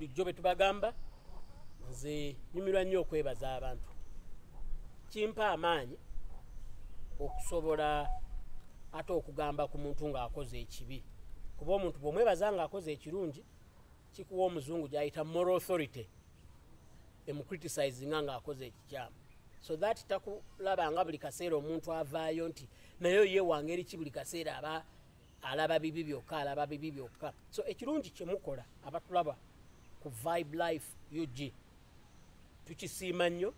bulijjo bwe tubagamba nze nyumirwa nnyo okwebaza abantu. Kimpa amaanyi okusobola ate okugamba ku muntu ng'akoze ekibi. Kuba omuntu bw'omwebaza ng'akoze ekirungi kikuwa omuzungu gyayita moral authority emucriticizinga ng'akoze ekikyamu. So that takulaba nga buli kaseera omuntu avaayo nti naye ye wangeri ki buli kaseera aba alaba bibi byokka alaba bibi byokka. So ekirungi kyemukola abatulaba ku vibe life ug tukisiima nnyo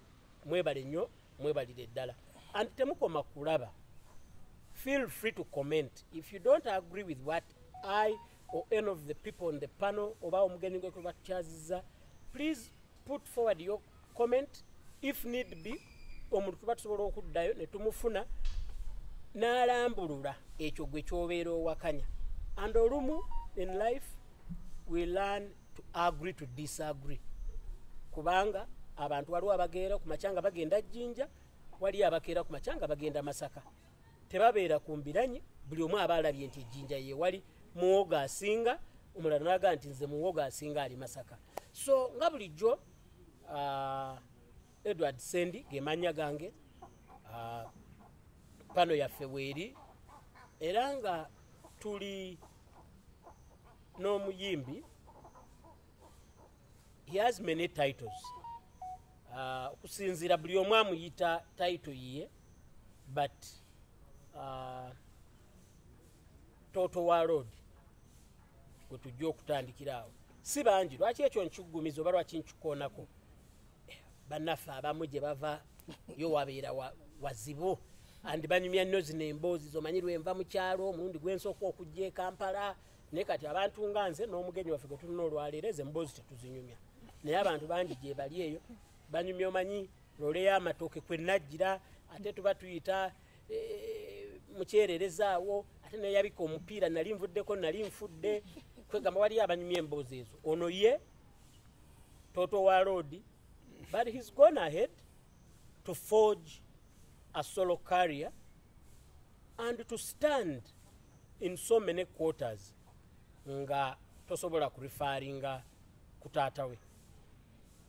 mwebale nnyo mwebalire ddala. Anti temukoma kulaba feel free to comment. If you don't agree with what i or any of the people on the panel oba omugeni gwe kwe batukyaziza please put forward your comment. If need be omuntu tuba tusobola okuddayo ne tumufuna n'alambulula ekyo gwe kyobeera owakanya. And olumu in life we learn to agree to disagree. Kubanga abantu waliwo abageera ku macyanga bagenda jjinja waliyo abakeera ku macyanga bagenda masaka. Tebabeera ku mbiranyi buli omu aba alabye nti ejjinja ye wali muwogo asinga omulala naga nti nze muwogo asinga ali masaka. So nga bulijjo uh, edward sendi gemanya gange uh, pano yaffe weeri era nga tuli n'omuyimbi he has many titles. Uh, okusinziira buli omu amuyita title yiye but uh, toto wa road gwe tujja okutandikira awo. Si bangi lwaki ekyo nkigumiza oba lwaki nkikoonako? Bannaffe abamu gye bava yo wabeera wa- wazibu. Andi banyumya nnyo zino emboozi zomanyi lwenva mu kyalo omulundi gwensooka okujja e kampala. Naye kati abantu nga nze n'omugenyi waffe gwe tulina olwaleero ezo emboozi tetuzinyumya naye abantu bangi gye bali eyo banyumya omanyi lole y'amatooke kwe najjira ate tuba tuyita eh, mukyererezaawo ate neyabika omupiira nali nvuddeko nali nfudde. Kwegamba waliyo abanyumya emboozi ezo. Ono ye toto wa road but he's gone ahead to forge a solo career and to stand in so many quarters nga tosobola kurifaringa ku taata we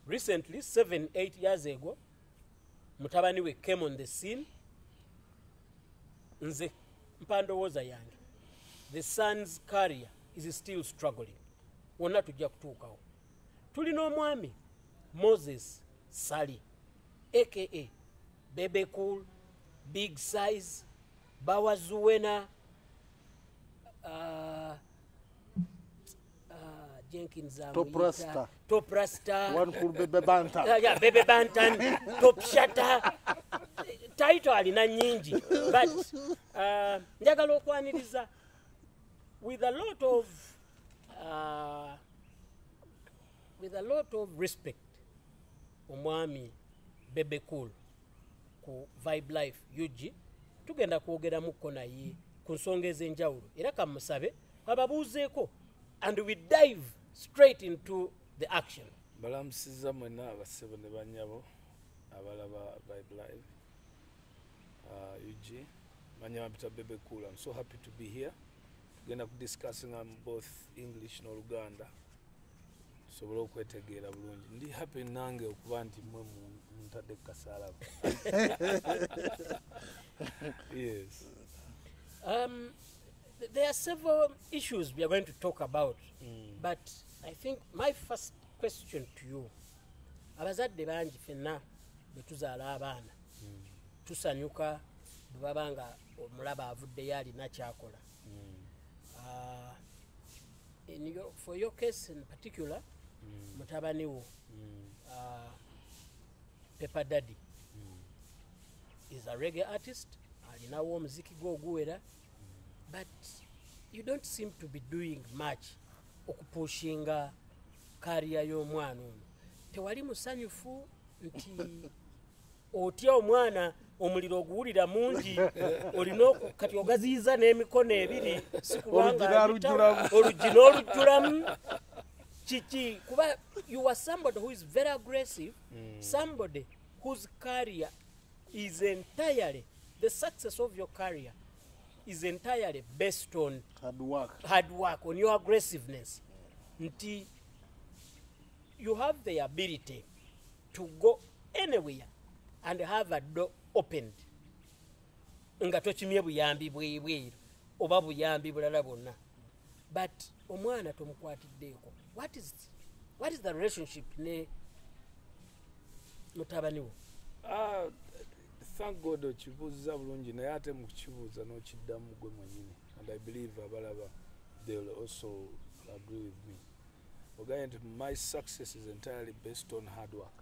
recently 7 8 years ago mutabani we came on the scene nze mpa ndowooza yange. The son's career is still struggling. Wonna tujja kutuukawo. Tulina omwami moses sali aka bebecool big size bawazuwena uh, jenkins amuyita- Top yeah, bebe bantan top shata taito alina nyingi but uh, njagala okwaniriza with a lot of uh, with a lot of respect omwami bebe cool ku vibe life ug tugenda kwogeramuko naye ku nsonga ez'enjawulo. Era kamusabe ababuuzeeko and we dive straight into the action. Abasebo ne banyabo abalaba live uh, ug manya bampita bebe cool i'm so happy to be here. Tugenda kudiscussing am both english n'oluganda tusobole okwetegeera bulungi. Ndi happy nange okuba nti mwe mu- muntadde kukasaalamu yes. Um, there are several issues we are going to talk about, but I think my first question to you, abazadde bangi ffenna bwe tuzaala abaana. Tusanyuka bwe baba nga omulaba avuddeyo alina kyakola Uh, in your, for your case in particular mutabani wo uh, pepper daddy is a reggae artist alinawo omuziki gwe oguwera but you don't seem to be doing much okupushinga kariya y'omwana ono. Tewali musanyufu nti otya omwana omuliro oguwulira mungi olina kati ogaziyiza n'emikono ebiri si kubanga Oluggi n'alujjulamu. abita- oluggi n'olujjulamu. Kiki? Kuba you are somebody who is very aggressive somebody whose career is entirely the success of your career is entirely based on hard work. hard work on your aggressiveness. Nti you have the ability to go anywhere and have a door opened. Nga tokimye buyambi bwebweru oba buyambi bulala bwonna. But omwana tomukwatiddeeko what is, what is the relationship ne mutabani wo? Ah, thank god okibuuza bulungi naye ate mu kukibuuza n'okiddamu gwe mwenyini and i believe abalaba they will also agree with me nti my success is entirely based on hard work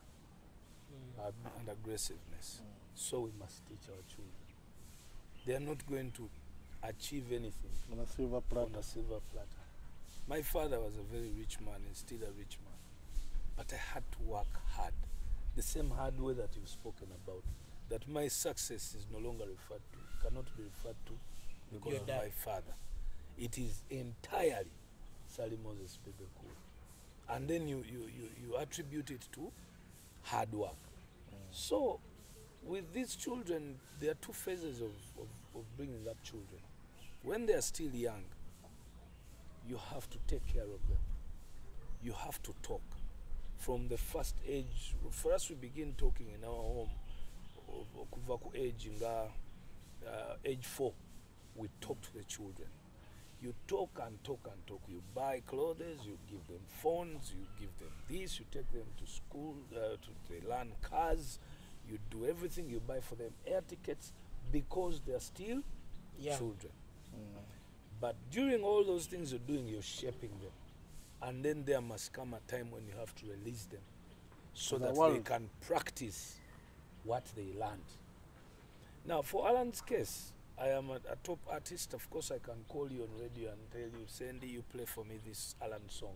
mm. and, and aggressiveness so we must teach our children they are not going to achieve anything on a silver on platter a silver platter. My father was a very rich man and still a rich man. But I had to work hard. The same hard way that you've spoken about. That my success is no longer referred to, cannot be referred to because Your of dad. my father. It is entirely Sally Moses Bebekul. And then you, you, you, you attribute it to hard work. So, with these children, there are two phases of, of, of bringing up children. When they are still young, you have to take care of them. You have to talk. From the first age, for us, we begin talking in our home. Okuva ku age nga uh, age four, we talk to the children. You talk and talk and talk. You buy clothes, you give them phones, you give them this, you take them to school, uh, to they learn cars, you do everything, you buy for them air tickets because they're still Yeah. children. But during all those things you're doing, you're shaping them. And then there must come a time when you have to release them so The that they can practice what they learned. Now, for Alan's case, I am a, a top artist. Of course, I can call you on radio and tell you, Sandy, you play for me this Alan song.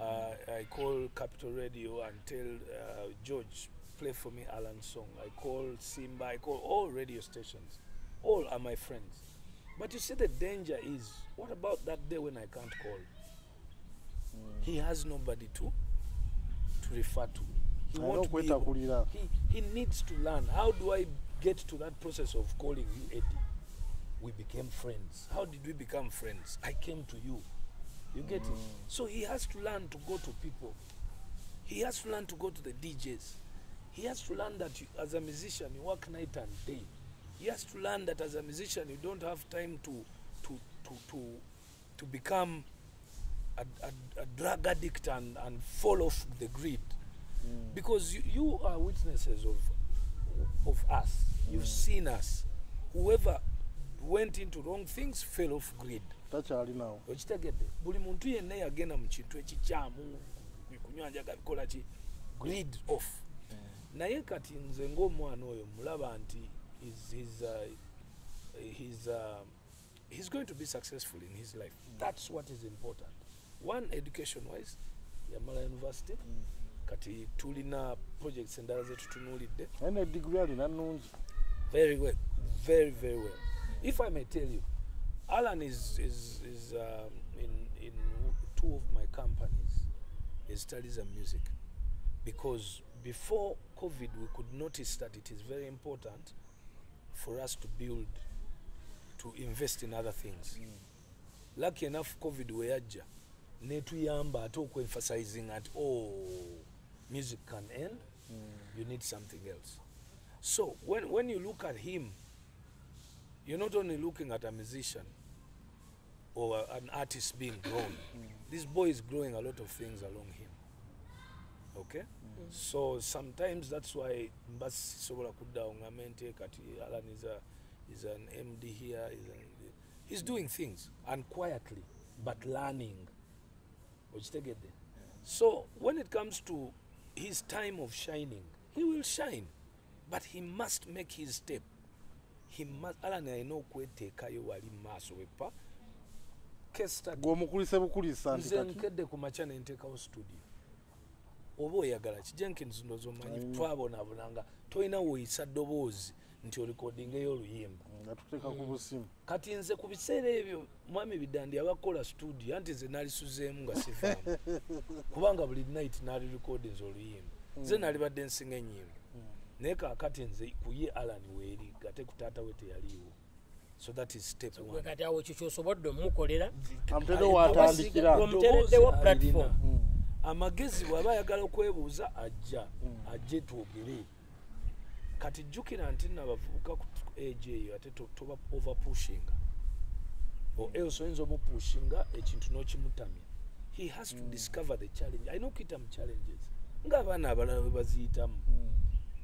Uh, I call Capital Radio and tell uh, George, play for me Alan song. I call Simba, I call all radio stations. All are my friends. But you see, the danger is what about that day when I can't call? He has nobody to to refer to. He alina won't be able- he, he needs to learn. How do i get to that process of calling you eddie? We became friends. How did we become friends? I came to you. You get it? So he has to learn to go to people. He has to learn to go to the djs he has to learn that you, as a musician you work night and day. He has to learn that as a musician you don't have time to to to to, to become a, a, a drug addict and, and fall off the grid because you, you are witnesses of of us. You've seen us. Whoever went into wrong things fell off grid. Takyalinawo okitegedde buli muntu yenna yagenda mu kintu ekikyamu kunywanjaga bikola ki? Grid off. Naye kati nze ng'omwana oyo mulaba nti he's, he's, uh, he's, uh, he's going to be successful in his life. That's what is important. One education wise yamala university kati tulina projects endala zetutunuulidde ene degree alina nnungi very well very very well. If i may tell you alan is is is um, in in two of my companies he studies and music. Because before covid we could notice that it is very important for us to build to invest in other things. Lucky enough covid weyajja netuyamba ate okuemphasizing at oh music can end you need something else so when, when you look at him, you're not only looking at a musician or an artist being grown. This boy is growing a lot of things along him. Okay? So sometimes that's why mbasi sobola kuddawo ngambe nti kati Alan is, a, is an MD here. An, he's doing things and quietly, but learning. So when it comes to his time of shining, he will shine. but he must make his step. He must alan alina okweteekayo wali mu maaso wepa kestat gweomukulise bukulisa nti nze kati? nkedde ku makya nenteekawo studio. Oba oyagala ki? Jenkins ndozi omanyi Alina. twabonaabona nga tolina weeyisa ddoboozi nti olikodingeyo oluyimba. Nga tuteeka ku busimu. Kati nze ku biseera ebyo mwami bidandi abakola studio anti nze nalisuzeemu nga sivaamu kubanga buli night nali recordings oluyimba. Nze nalibadde nsinga enyimba naye kakati nze ku ye alan weeri gate ku taata we teyaliiwo. So that is step kati awo ekyo kyosobodde omukolera? Amutedde watandikira. Wa- Omuteereddewo Ddoboozi platform. amagezi bw'aba ayagala okwebuuza ajja ajje twogere kati jjukira nti nabavubuka ku age eyo ate to- toba overpushinga or else oyinza omupushinga ekintu n'okimutamya. He has to discover the challenge. Alina okuyita mu challenges. Ng'abaana abalala bwe baziyitamu.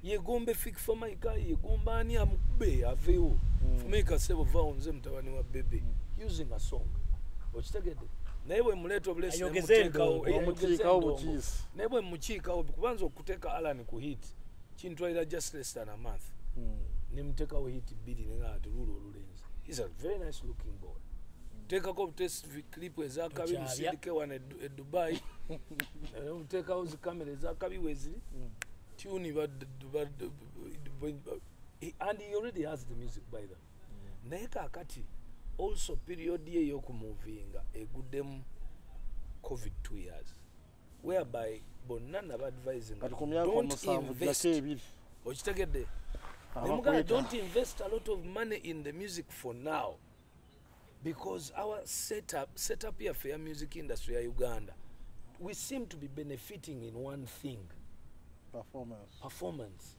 Yegomba efik formaika yegomba ani amukube aveewo formaika sebo vaawo nze mutabani wa bebe. Using a song. Okitegedde? Naye bwe muleeta obulesi Ayogeze nemuteekawo- endongo. eh, ayogeze Omukiikawo endongo. bukiisi. naye bwe mukiikawo kubanza okuteeka alan ku hit kintwalira just less than a month. Nemuteekawo hit bbiri nenga teruula olulenzi is a very nice looking boy. Teekako obutest clip ezakabi musindike wano e Du- e dubai. Muteekawo zikamera ezakabi weziri tuni ba- he- and he already has the music by them naye kakati also period ye ey'okumuvinga eguddemu covid two years whereby bonna nabadvising kati ku myaka omusanvu gyako ebiri? Okitegedde? Aba nemugana kweta. don't invest a lot of money in the music for now because our setup setup yaffe ya music industry ya uganda we seem to be benefiting in one thing. Performance. Performance.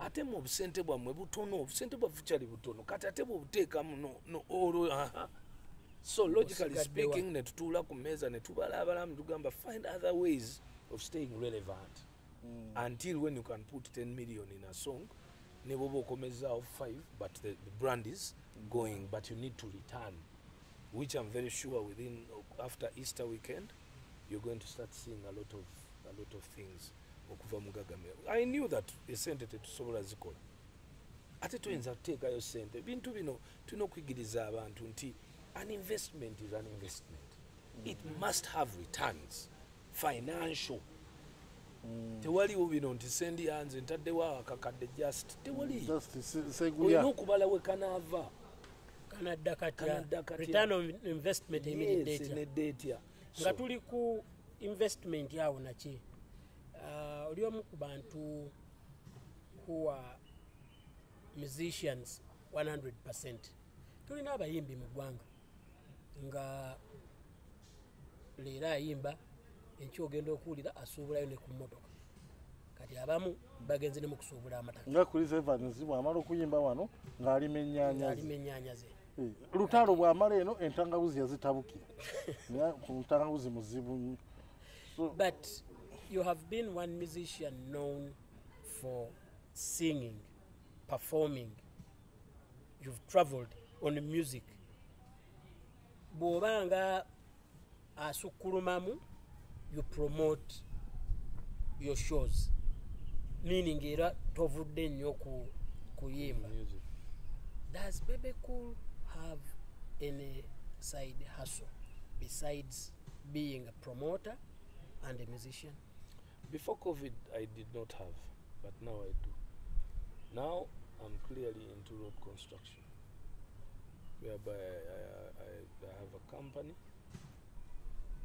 Ate mu obusente bwammwe butono obusente bwaffe kyali butono kati ate bwebuteekamu no- no- olwo aha. So logically speaking netutuula ku mmeeza netubala abalamu tugamba find other ways of staying relevant. Until when you can put 10 million in a song ne bwoba okomezaawo 5 but the, the brand is going but you need to return which i'm very sure within after easter weekend you're going to start seeing a lot of, a lot of things. Okuva mu gagamira i knew that esente tetusobola zikola. Ate tuyinza kuteekayo sente. Bintu bino tulina okuyigiriza abantu nti an investment is an investment. It must have returns financial. Tewaliwo bino nti sendi yanze ntaddewo akakadde just tewali. Se- olina okubala we kanaava kanadda katya. Nga tuli ku investment awo naki Ah, oli omu ku bantu kuwa musicians 100 tulina abayimbi mu ggwanga nga leero ayimba enki ogenda okuwulira asuubulayo ne ku mmotoka. Kati abamu bagenze ne mu kusuubula amataka. Nga chris evans bwamala okuyimba wano ng'alima ennyaanya alima ze ennyaanya ze. Eh, lutalo bwamala eno entangawuzi yazitabukira. Naye ku ntangawuzi muzibu. Nnyo But you have been one musician known for singing, performing. You've traveled on music. Bw'oba nga asukkulumamu you promote your shows. Meaning era tovudde nnyo ku kuyimba does bebe cool have any side hustle besides being a promoter and a musician? Before COVID, I did not have, but now I do. Now I'm clearly into road construction, whereby I, I, I, I have a company,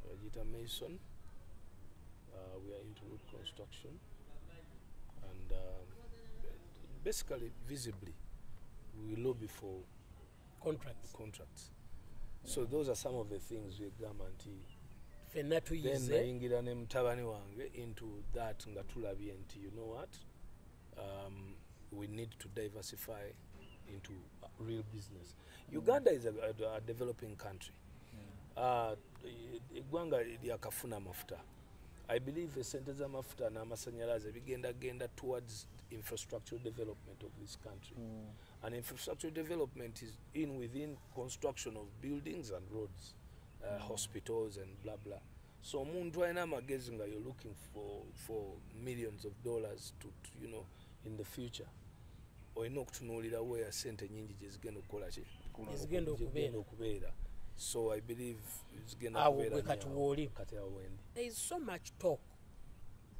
Rajita Mason. Uh, we are into road construction, and um, basically, visibly, we lobby for contracts contracts. So those are some of the things we guarantee. then nayingira ne mutabani wange into that nga tulabye nti you know what um, we need to diversify into uh, real business uganda is a, a, a developing country. Uh, eggwanga lyakafuna amafuta i believe esente z'amafuta n'amasanyalaze bigendagenda towards infrastructural development of this country. Mm. and infrastructural development is in within construction of buildings and roads uh, mm. hospitals and blah blah. So omuntu alina amagezi nga you're looking for, for millions of dollars to, to you know in the future. Olina okutunuulira weya sente nyingi gyezigenda okukola ki Ezigenda okubeera. So i believe zigenda Awo gwe kati wooli. kati awo wendi. There is so much talk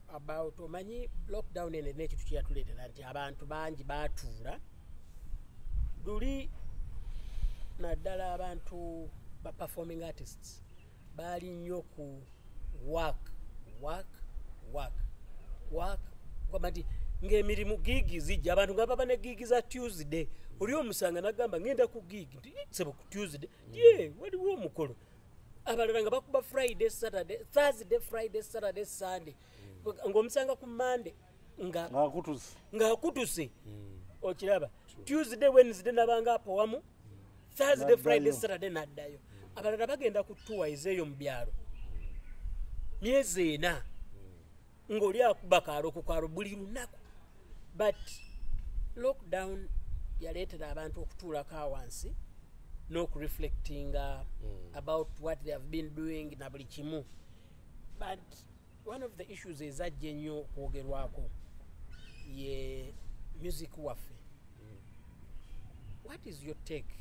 about omanyi lockdown ene nekintu kyeyatuleetera nti abantu bangi batuula luli naddala abantu ba performing artists baali nnyo ku work work work work. Kwamba nti ng'emirimu giigi zijja abantu nga baba ne giigi za tuesday oli omusanga nagamba ngenda ku "Eh, sebo ku tuesday. Ye waliwo omukolo. Abalala nga bakuba friday saturday thursday friday saturday sunday. Ng'omusanga ku monday nga ngaakutusi ng'akutuse okiraba tuesday wednesday nabanga apo wamu thursday friday saturday n'addayo. Abalala bagenda ku tuwaiz eyo mu byalo. Myezi ena ng'oli akuba kaalo ku kaalo buli lunaku. But lockdown yaleetera abantu okutuulako awansi n'okureflectinga about what they have been doing na buli kimu. But one of the issues ezajja ennyo okwogerwako ye music waffe. What is your take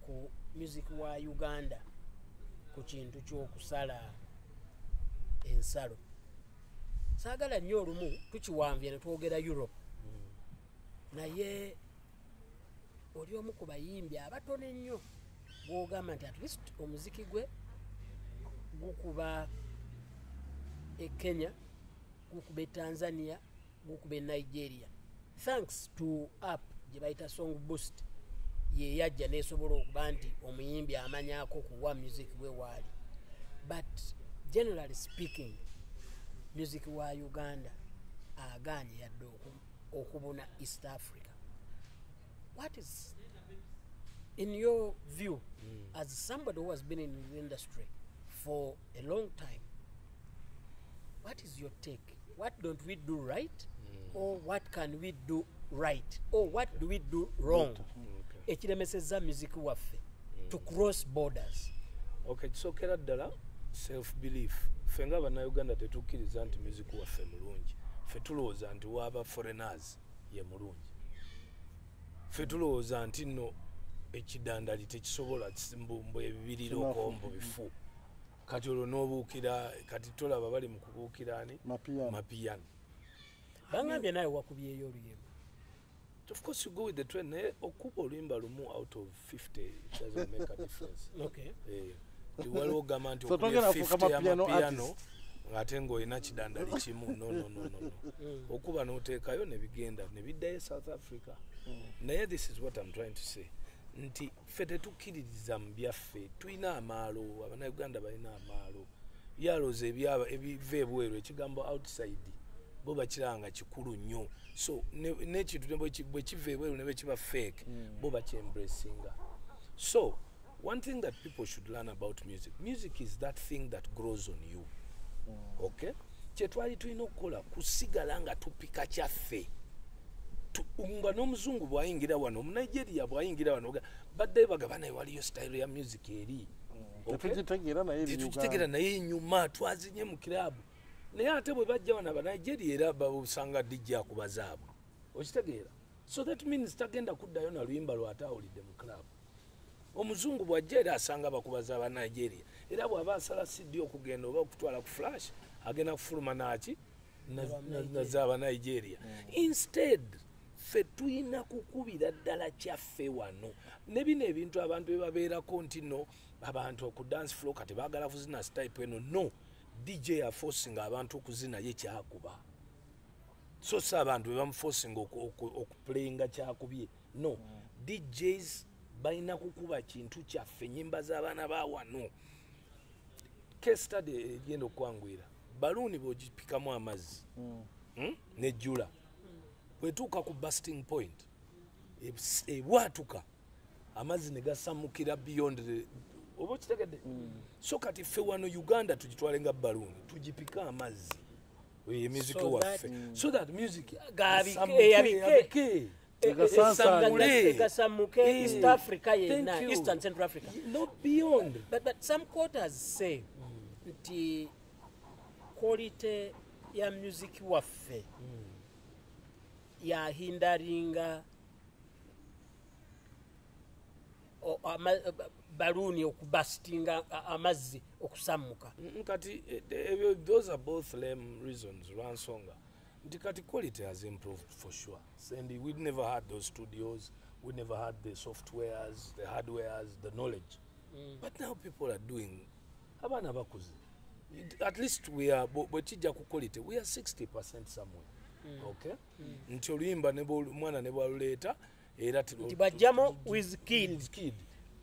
ku music wa uganda? Ku kintu ky'okusala ensalo. Saagala nnyo olumu tukiwambye ne twogera europe. Naye oli omu ku bayimbi abatono ennyo gwogamba nti at least omuziki gwe gukuba e kenya gukuba e tanzania gukuba e nigeria. Thanks to app gye bayita song boost yeyajja nesobola okuba nti omuyimbi amanyako kuwa music gwe waali. But generally speaking music wa uganda agaanye yadde oku- okubuna east africa what is in your view mm. as somebody who has been in the industry for a long time what is your take? What don't we do right? Mm. Or what can we do right? Or what do we do wrong? Ekiremeseza music waffe mm. to cross borders. Okay kisookera ddala self belief ffe nga bannayuganda tetukkiriza nti music waffe mulungi. Ffe tulowooza nti waaba foreigners ye mulungi ffe tulowooza nti nno ekidandali tekisobola mbu- mbu ebibirira Kinafu. okombo bifu kati olwo n'obuukira kati tolaba bali mu kubuukira ani? Mapiyano bangambye naye wakubyeyo oluyimba of course you go with the trend naye okuba oluyimba lumu out of 50 it doesn't make a difference. Okay. Eh, waliwo ogamba nti okubye togenda kufuuka 50 mapiano y'amapiano artist. ng'ate ng'olina kidandali kimu. No no no no okuba n'oteekayo ne bigenda ne biddayo e south africa naye this is what i'm trying to say. Nti ffe tetukkiririza mu byaffe tulina amaalo abannayuganda balina amaalo. Byalooza ebyaba ebiva ebweru ekigambo outside bo bakiranga kikulu nnyo. So ne- n'ekintu ne bwe ki- bwe kiva ebweru ne bwe kiba fake bo bakyembracinga so one thing that people should learn about music music is that thing that grows on you. Okay? Kyetwali tulina okukola kusigala nga tupika kyaffe. Tu- nga n'omuzungu bwayingira wano omunigeria bwayingira wano badde bagaba naye waliyo style ya music eri. Okay? tetugitegeera naye enyuma twazinye mu kirabu naye ate bwe bajja wano abanigeria era babusanga dijja akubazaabwe okitegeera? So that means tagenda kuddayo na luyimba lwate awulidde mu kirabu omuzungu bwajja era asanga bakubaza abanigeria. Era bw'aba asala sidi okugenda oba okutwala ku flash agenda kufuluma naki? Nazabanigeria instead ffe tulina kukubira ddala kyaffe wano. Ne bino ebintu abantu bebabeerako nti no abantu ku dance floor kati baagala kuzina stipe eno. No dj afosinga abantu okuzina ye kyakuba so si abantu bebamufosinga okuplayinga kyakubye. No djs balina kukuba kintu kyaffe nyimba z'abaana ba wano. Kestady egenda okwangwira baluuni bwogipikamu amazzi. Hmm? nejjula bwetuuka ku busting point. Ebwatuka amazzi ne gasamukira beyond oba okitegedde? So kati ffe wano uganda tugitwale nga baluuni tugipika amazzi. Emiziki waffe. so that music Gabike. Egasansaale. egasamuke Eh, east africa you. eastern central africa. Not beyond. But, but some quarters say nti quality ya music waffe yahindaringa o- ama- baluuni okubasitinga amazzi okusammuka. Mm, kati ebyo those are both lame reasons lwansonga. Nti kati quality has improved for sure. And we never had those studios we never had the softwares the hardwares the knowledge. But now people are doing abaana bakuze. It- at least we are bwe- bwe kijja ku quality we are 60 percent somewhere nti oluyimba ne bwolu- omwana ne bwaluleeta era nti bajjamo wizkid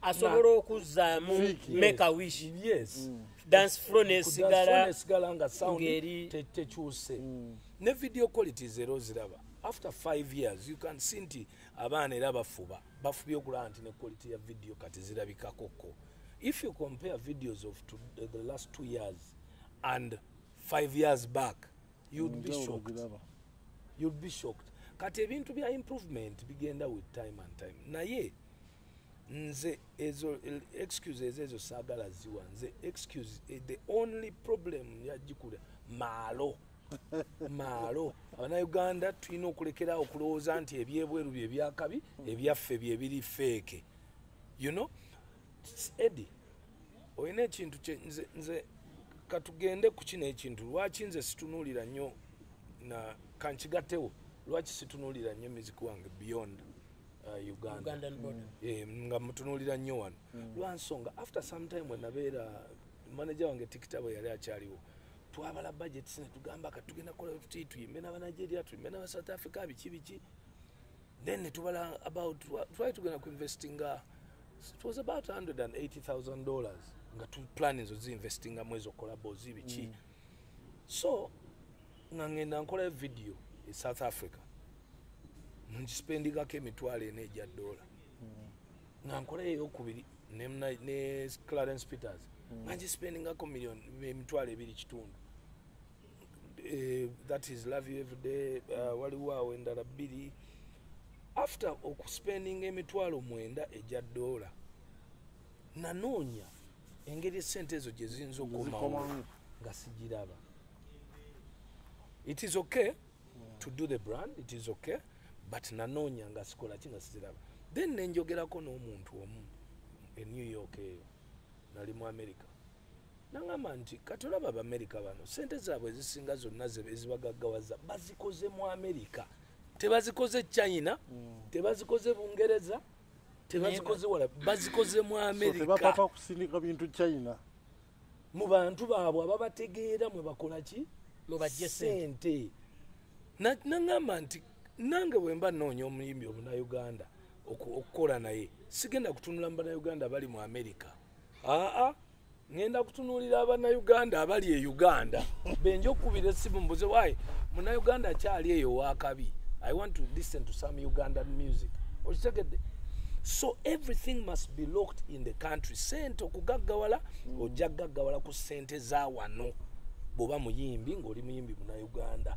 asobola okuzzaamu Fiki. make a wish. Yes. Dance flow Ku nesigala dance nga sound ng'eri- te- tekyuse. Ne video qualities era oziraba after five years you can see nti abaana era bafuba. Bafubye okulaba nti ne quality ya video kati zirabikakoko if you compare videos of to, the last two years and five years back you'd be shocked you'd be shocked. Kati ebintu bya improvement bigenda with time and time. Naye nze ezo excuse ezo ezo saagala ziwa nze excuse eh, the only problem yagikula maalo. Maalo. Abanauganda tulina okulekeraawo okulowooza nti ebyebweru bye byakabi ebyaffe bye biri feeke. You know? Edi olina ekintu nze katugende ku kino ekintu. Lwaki nze situnuulira nnyo na kankigattewo lwaki situnuulira nnyo music wange beyond uh, uganda? Border. Eh, nga mutunuulira nnyo wano. Lwansonga after some time wenabeera manaja wange tikita bwe yali akyaliwo twabala budget ne tugamba kati tugenda kukola tuti tuyimbe n'abanigeria tuyimbe n'aba south africa biki biki. Then ne tubala about twali tugenda kuinvestinga it was about 180000 dollars nga tu plan ezo ziinvestinga mu ezo kolabos biki. So ngenda nkola video e south africa ngisipendingako emitwalo ena egya dola nga nkola eyokubiri ne, clarence peters nga ngisipendingako million emitwalo ebiri kitundu. Eh, that is love you everyday uh, waliwo awo endala bbiri. After okuspendinga emitwalo mwenda egya dola nanoonya engeri esente ezo gye ziyinza okukomawo Zikomawo. nga sigiraba it is okay to do the brand it is okay but nanoonya nga sikola ki nga siziraba. Then nenjogerako n'omuntu omu e new york eyo nali mu america. Naŋamba nti kati olaba abamerika bano sente zaabwe ezisinga zonna ezibagaggawaza bazikoze mu america. Tebazikoze china tebazikoze bungereza tebazikoze wala bazikoze mu america. mu bantu baabwe ababategeera mwe bakola ki mubajje sente. Sente. Na- naŋŋamba nti nange bwe mba noonya omuyimbi omunauganda oku- okukola naye sigenda kutunula mu bannayuganda bali mu amerika aa ŋŋenda kutunuulira abannayuganda abali e uganda. Benja okukubira essimu mbuze waayi munayuganda akyali eyo wakabi i want to listen to some ugandan music. Okitegedde. So everything must be locked in the country. Sente okugaggawala ojja gaggawala ku sente za wano bw'oba muyimbi ng'oli muyimbi munayuganda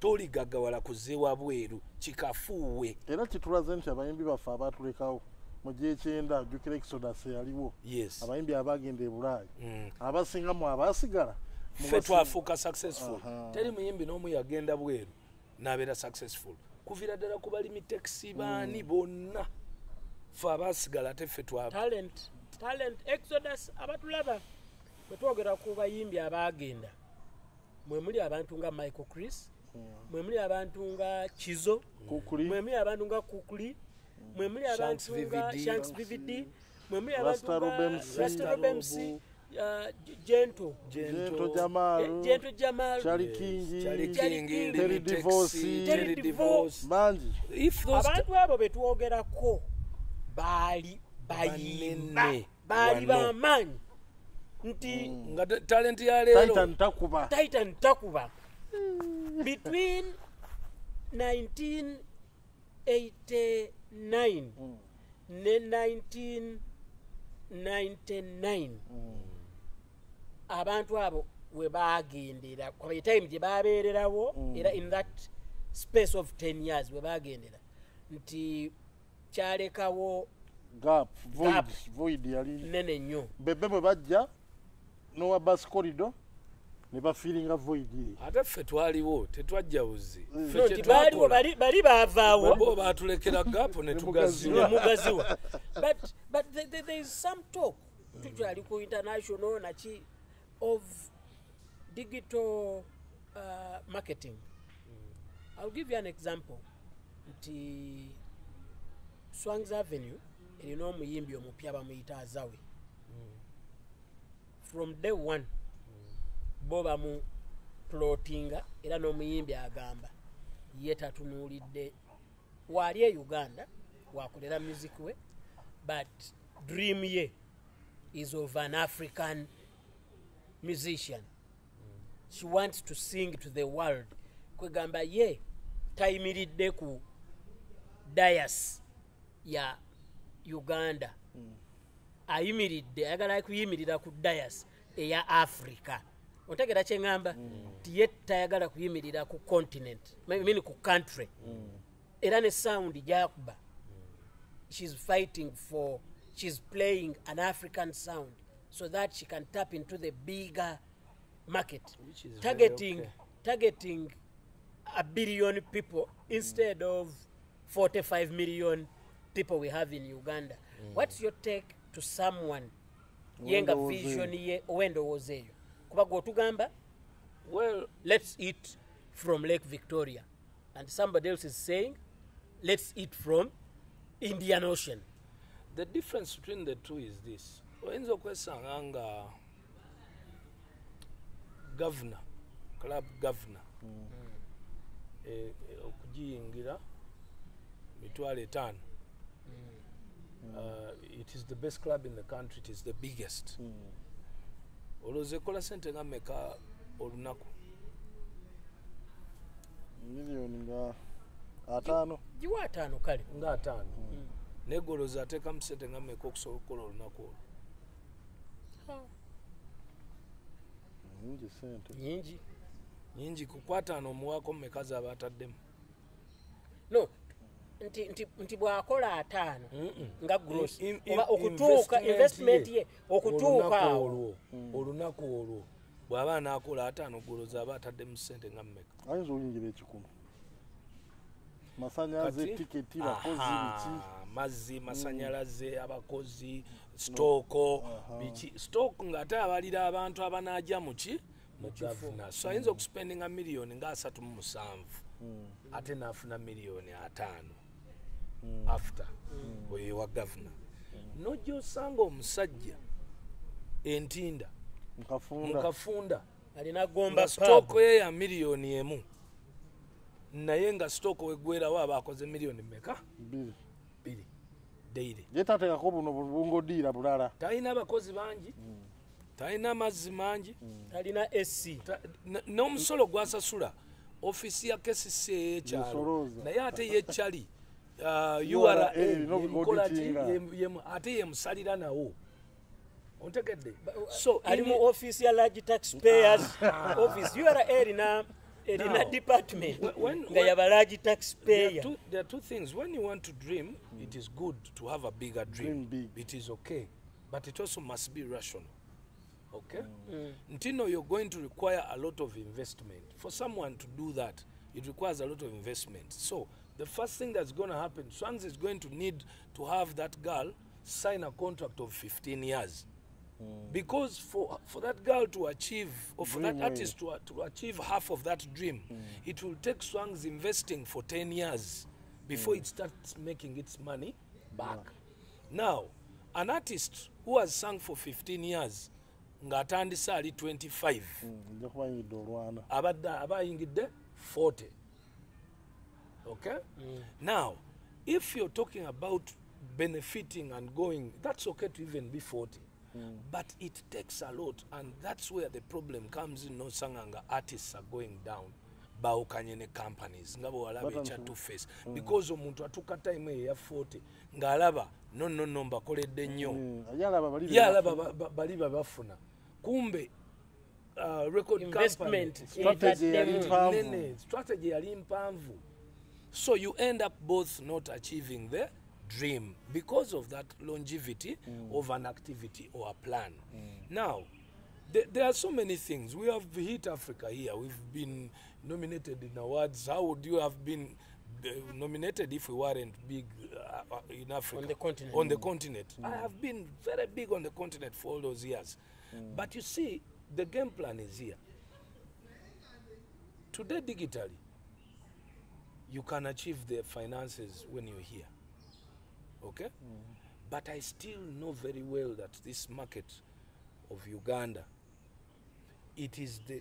toligaggawala kuzeewa bweru kikafuuwe. Era kitulaze nti abayimbi baffe abatulekawo mu gyekyenda ajjukira exodus eyaliwo yes. abayimbi abagenda e bulaayi Mm. abasingamu abasigala mu ffe basi- twafuuka successful. Aha. teri muyimbi n'omu yagenda bweru n'abeera successful. Kuviira ddala ku balimi taxi baani bonna ffe abasigala ate ffe twa talent. Talent. Exodus abatulaba bwetwogera ku bayimbi abagenda mwe muli abantu nga michael chris mwe muli abantu nga kizo kukuli. mwe muli abantu nga kukuli mwe muli Shanks abantu nga VVD. shanks vvd mwe muli abantu Rasta Rob nga MC. Rasta Rob MC, G- gento gento jamal Charlie Yes, King, Charlie Charlie King, King, Lily Terry Taxi, Divorce, Terry Terry Divorce. bangi If those abantu abo betwogerako baali bayimba. Baali bamaanyi nti nga ta- talent ya leero titan takuba between 1989 ne 1999 abantu abo we bagendera kwa time gye babeererawo era in that space of 10 years we bagendera nti kyalekawo Gap. void yali nene nnyo. Bebe bwe bajja nowa bus corridor ne bafiiringa void. Eri ate ffe twaliwo tetwajja buzi baaliwo twakola, bali baavaawo. Bo batulekera gapu ne Ne tugaziwa. mugaziwa. But but the- the- there is some talk. Tukyali ku international naki of digital uh, marketing. Ill give you an example. Nti swangs avenue erina omuyimbi omupya bamuyita azawe from day one bo bamu plotinga era n'omuyimbi agamba ye tatunuulidde waali e uganda wakolera music we but dream ye is of an african musician. She wants to sing to the world. Kwegamba ye tayimiridde ku dayas ya uganda ayimiridde ayagala kuyimirira ku dayas eya africa. Otegera kyeŋŋamba nti ye tayagala kuyimirira ku continent I mean ku country. Era ne sound gyakuba. She's fighting for she's playing an african sound so that she can tap into the bigger market. Targeting okay. targeting a billion people instead of 45 million people we have in uganda. What's your take to someone. Ye nga Ow'endowooza vision ye eyo kuba gweotugamba well let's eat from lake victoria. And somebody else is saying let's eat from indian ocean. The difference between the two is this. Oyinza okwesanga nga governor club governor. Eh, eh, okugiyingira mitwalo etaano Uh, it is the best club in the country it is the biggest. Olowooza ekola sente nga meka olunaku? Miliyoni nga ataano. Giwa ataano kale nga ataano. Naye golooza ateekamu sente nga meka okusobola okukola olunaku olwo. Nyingi sente. Nyingi. Nyingi kukwataano omuwaako meka zaaba ataddemu? No nti, nti, nti bw'akola ataano nga gross oba okutuuka investment ye. okutuuka awo. olwo olunaku olwo bw'aba anaakola ataano goloza aba ataddemu sente nga mmeka. Ayinza oyingira ekikumi? Masanyaze Kati- tiketi bakozi biki? mazzi masanyalaze abakozi sitooko biki? Sitooko ng'ate abalira abantu abanajja muki mu gavuna so ayinza okusipendinga miliyoni nga asatu mu musanvu. Ate n'afuna miliyoni ataano after oyo ewa gavuna nojja osanga omusajja entinda nkafunda. mukafunda alina gomba nga sitooko ye ya miliyoni emu naye nga sitooko wegwerawo aba akoze miliyoni meka bbiri bbiri daily. Ye tateekako buno bungodiira bulala. Talina abakozi bangi talina amazzi mangi. Alina sc ta- n- n'omusolo gwasasula ofiisi ya kesisi eyekyalo naye ate yekyali URA yemu- ate yemusalira nawo. Ontegedde. So ali mu office ya large taxpayers. Office ura erina erina department. nga yaba large there are, taxpayer. two, there are two things. When you want to dream it is good to have a bigger dream, Dream big. it is okay but it also must be rational. Okay? Ntino you're going to require a lot of investment. For someone to do that it requires a lot of investment. So the first thing that's going to happen swans is going to need to have that girl sign a contract of 15 years. Hmm. Because for for that girl to achieve or for Dream that artist to, to achieve half of that dream hmm. it will take swangs investing for 10 years before hmm. it starts making its money back. Now an artist who has sung for 15 years ng'atandise ali 25 nja kuba yingidde olwana abadde aba 40 okay? Mm. now if you're talking about benefiting and going that's okay to even be 40 Mm. but it takes a lot and that's where the problem comes in. No sanganga artists are going down. Bawukanye ne companies. Nga bwewalaba ekya two face. Because omuntu atuuka time eyo eya 40 ng'alaba nonnono mbakoledde nnyo mm. yalaba bali babafuna kumbe uh, record Investment company- Strategy yali mpanvu. So you end up both not achieving the dream because of that longevity of an activity or a plan. Now there, there are so many things. We have hit africa here. We've been nominated in awards. How would you have been uh, nominated if we weren't big uh, uh, in africa? On the continent. on the continent. I have been very big on the continent for all those years. But you see the game plan is here. Today digitally you can achieve the finances when you're here. Okay? But i still know very well that this market of uganda it is the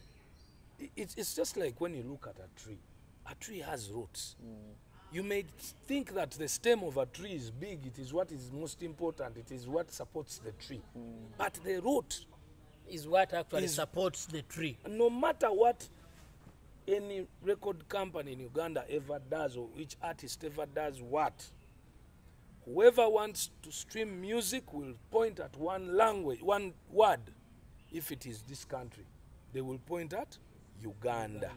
i- it's, it's just like when you look at a tree. A tree has roots. You may think that the stem of a tree is big it is what is most important it is what supports the tree. But the root is what actually Is- supports the tree. no matter what any record company in Uganda ever does or which artist ever does what, whoever wants to stream music will point at one language, one word. If it is this country, they will point at Uganda.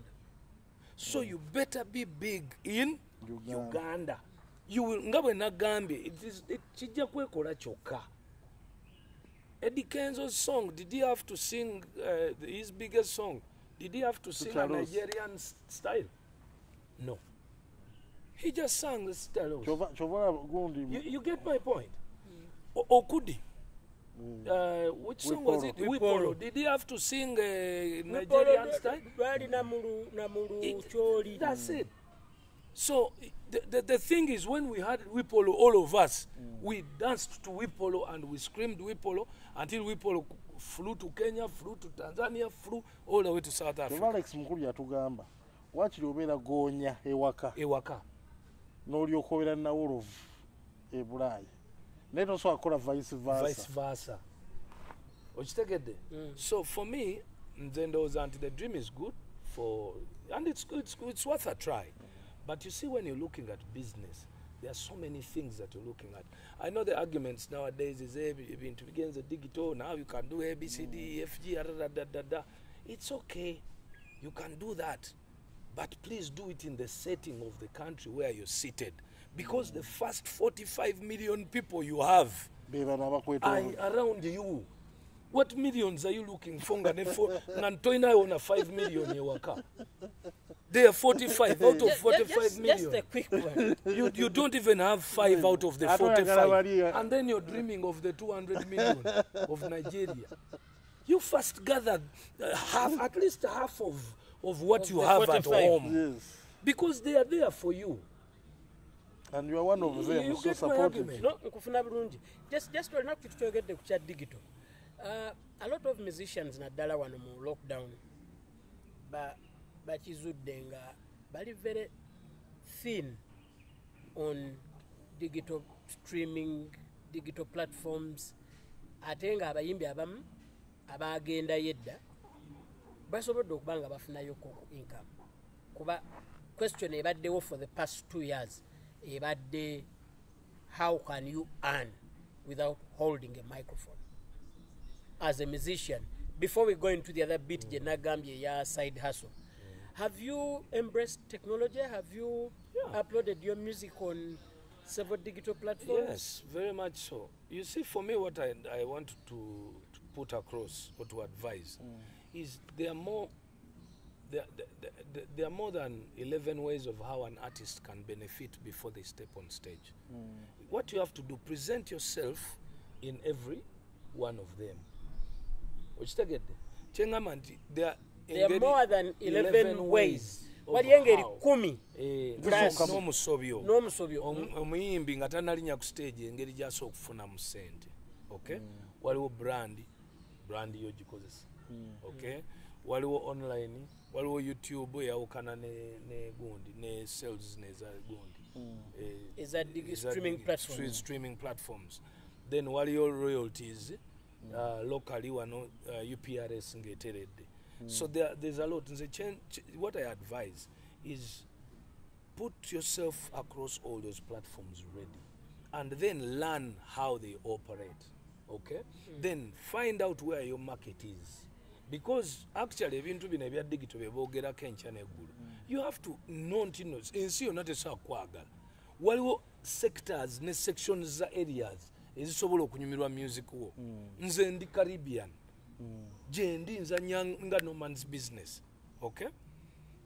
So you better be big in Uganda. Uganda. You will nga bwe nagambye it is- it- kijja kwekola kyokka Eddie Kenzo's song, did he have to sing uh, his biggest song? Did he have to sing a Nigerian style? No. He just sang the style. kyova kyova olaba gundi You, you get my point? O- Okudi. Uh, which song was it? Wipolo. Wipolo. Did he have to sing a Nigerian style? lwali namulu namulu It- That's it. So the, the, the thing is, when we had Wipolo, all of us, we danced to Wipolo and we screamed Wipolo until Wipolo flew to Kenya, flew to Tanzania, flew all the way to South Africa. alex mukulu yatugamba wakiri obeera goonya ewaka Ewaka. n'olyoka obeera nawolovu e bulaayi naye tosobola kukola vice Vice versa versa. okitegedde so for me nze ndowooza nti the dream is good for and it's, it's, it's worth a try but you see when you're looking at business there are so many things that you're looking at. I know the arguments nowadays is eh, ibintu bigenze digital now you can do abcd fg da it's okay. You can do that. But please do it in the setting of the country where you're seated. Because the first 45 million people you have be bano I, abakwetolodde around you what millions are you looking for ngane ngani toinayo ona 5 million yewaka They are 45 out of 45 million. Just a quick one. You, you don't even have 5 out of the 45. And then you're dreaming of the 200 million of Nigeria. You first gather uh, half, at least half of, of what of you have 45. at home. Yes. Because they are there for you. And you are one of them, you so my argument. No, just, just, just, just, just, just, just, just, Uh, a lot of musicians naddala wano mu lockdown ba- bakizudde nga bali very thin on digital streaming digital platforms. Ate nga abayimbi abamu abagendayo edda basobodde okuba nga bafunayo ku income. Kuba question ebaddewo for the past two years ebadde how can you earn without holding a microphone as a musician before we go into the other bit mm. gye nagambye eya side hustle mm. have you embraced technology have you Yeah. uploaded your music on several digital platforms Yes, very much so. You see, for me, what I, I want to, to put across or to advise mm. is there are more. There, there, there- there are more than 11 ways of how an artist can benefit before they step on stage. What you have to do, present yourself in every one of them. Okitegedde? Kyengamba nti there are there are engeri more than 11 ways. of waliyo engeri how. kumi. Eh, n'omusobyo n'omusobyo Omu- omuyimbi nga tanalinya ku stage engeri gy'asobola okufunamu sente okay? Waliwo brand brand yo gikozesa okay? Waliwo online waliwo youtube eyawukana ne, ne gundi ne sales neza gundi. Eh, streaming platforms. stre- streaming platforms. Then waliyo royalties uh, locally wano uh, uprs ng'eteredde so there, there's a lot. Nze what i advise is put yourself across all those platforms ready and then learn how they operate okay? Then find out where your market is. Because actually ebintu bino ebya digito byeboogerako enkya neggulu you have to know nti ensi yonna tesobola kwagala waliwo sectors ne sections za areas ezisobola okunyumirwa music wo. Nze ndi caribbean. Gyendi nzanya nga nomans business okay?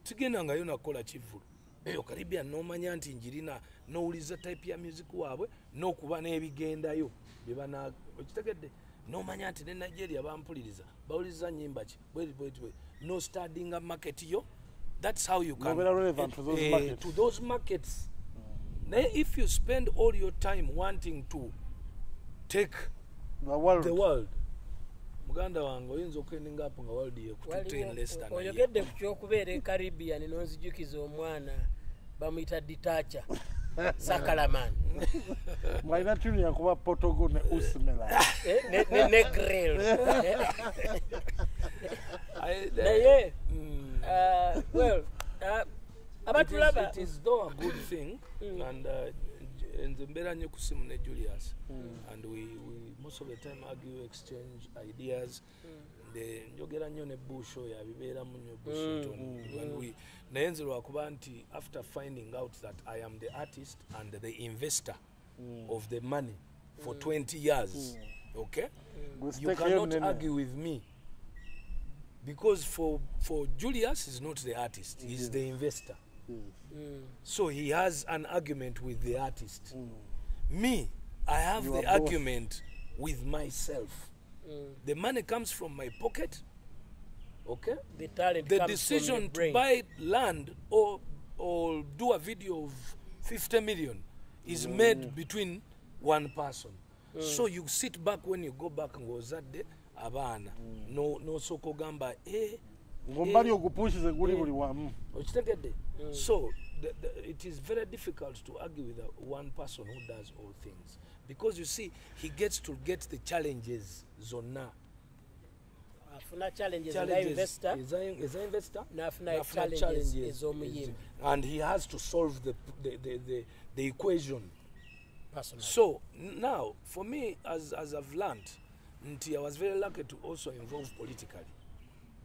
Sigendangayo nakola kivulu eyo caribbean nomanya nti njirina nowuliza type ya music waabwe nokuba n'ebigendayo byebana okitegedde? Nomanya nti ne nigeria bampuliriza bawuliriza nyimba ki? Bweti bweti bweti no stardinga market yo that's how you can relevant to those eh, markets. to those markets. Naye if you spend all your time wanting to take the world. The world. Muganda wange oyinza okendinga apo nga walidiye ku Waliwo- 210 less than a year. oyogedde ku kyokubeera e caribbean n'onzijukiza omwana bamuyita ditacha sakalaman. Mwalina tuni yakuba potogo ne usmela. Ne- grill naye Mm. well abatulaba It is- though a good thing and uh, nze mbeera nnyo ku simu ne julius. Mm. and we, we most of the time argue exchange ideas. Nde njogera nnyo ne bush oyo abibeeramu nnyo bushington When we- naye nze lwakuba nti after finding out that i am the artist and the investor mm. of the money for mm. 20 years mm. okay? Mm. you cannot argue with me. Because for for julius is not the artist he's the investor Mm. so he has an argument with the artist. Me i have You the are both. argument with myself. Mm. the money comes from my pocket okay? The talent the comes decision from the to buy land or or do a video of 50 million is made between one person. So you sit back when you go back and ng'ozadde abaana no nosooka ogamba eh, ngaombali eh, ogupushize guli eh, buli wamu. Okitegedde. Mm. So the, the, it is very difficult to argue with a, one person who does all things. Because you see he gets to get the challenges zonna. Afuna challenges Challenges. nga investor? Is a- is investor? N'afuna N'afuna challenges challenges. ez'omuyimbi and he has to solve the, the, the, the, the equation. Personally. so now for me as, as i've learned nti i was very lucky to also involve politically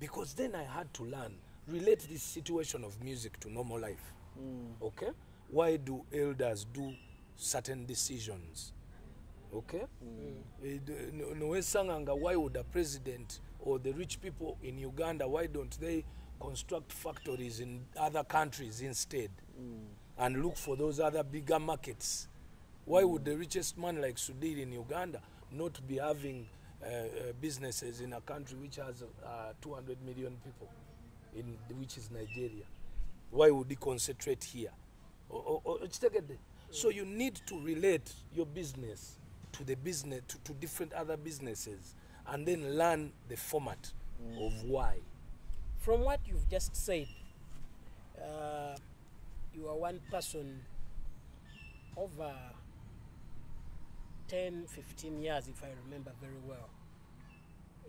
because then i had to learn relate this situation of music to normal life. Hmm. Okay? Why do elders do certain decisions? Okay? Hmm. Eh, no- eh, why would a president or the rich people in uganda why don't they construct factories in other countries instead? Hmm. And look for those other bigger markets. Why would the richest man like Sudhir in Uganda not be having uh, uh, businesses in a country which has uh, 200 million people, in which is Nigeria? Why would he concentrate here? So you need to relate your business to the business to, to different other businesses, and then learn the format of why. from what you've just said uh, you are one person over 10 15 years if i remember very well.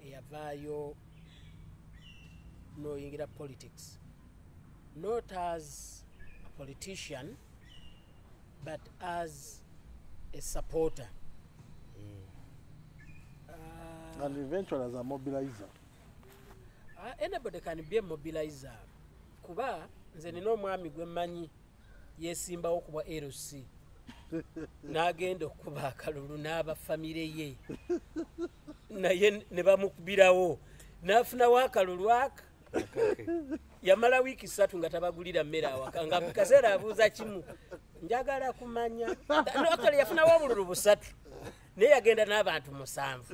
Eyavaayo noyingira politics. Not as a politician but as a supporter. Uh, and eventually as a mobilizer. Uh, anybody can be a mobilizer. Kuba nze nina omwami gwe mmanyi yeesimbawo kubwa lc n'agenda okuba akalulu n'abafamire ye. Naye ne bamukubirawo. N'afunawo akalulu aka yamala wiiki ssatu nga tabagulira mmere awaka nga kaseera abuuza kimu. Njagala kumanya. Nokale yafunawo obululu busatu. Naye yagenda n'abantu musanvu.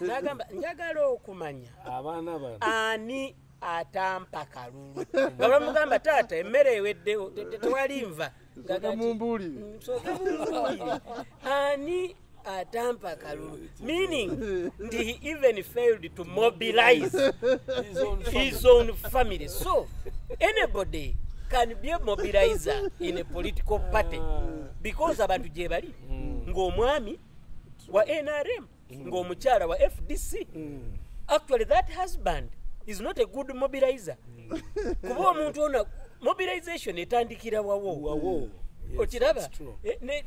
N'agamba njagala okumanya ani atampa kalulu? Nga bamugamba taata emmere eweddewo te- te- tewali nva Ani atampa kalulu? Meaning nti he even failed to mobilize his own his own family. So anybody can be a mobilizer in a political party because abantu gye bali. Ng'omwami wa nrm ng'omukyala wa fdc actually that husband is not a good mobilizer. Kuba omuntu ono mobilization etandikira wawo wawo Yes, okiraba that's true. Eh,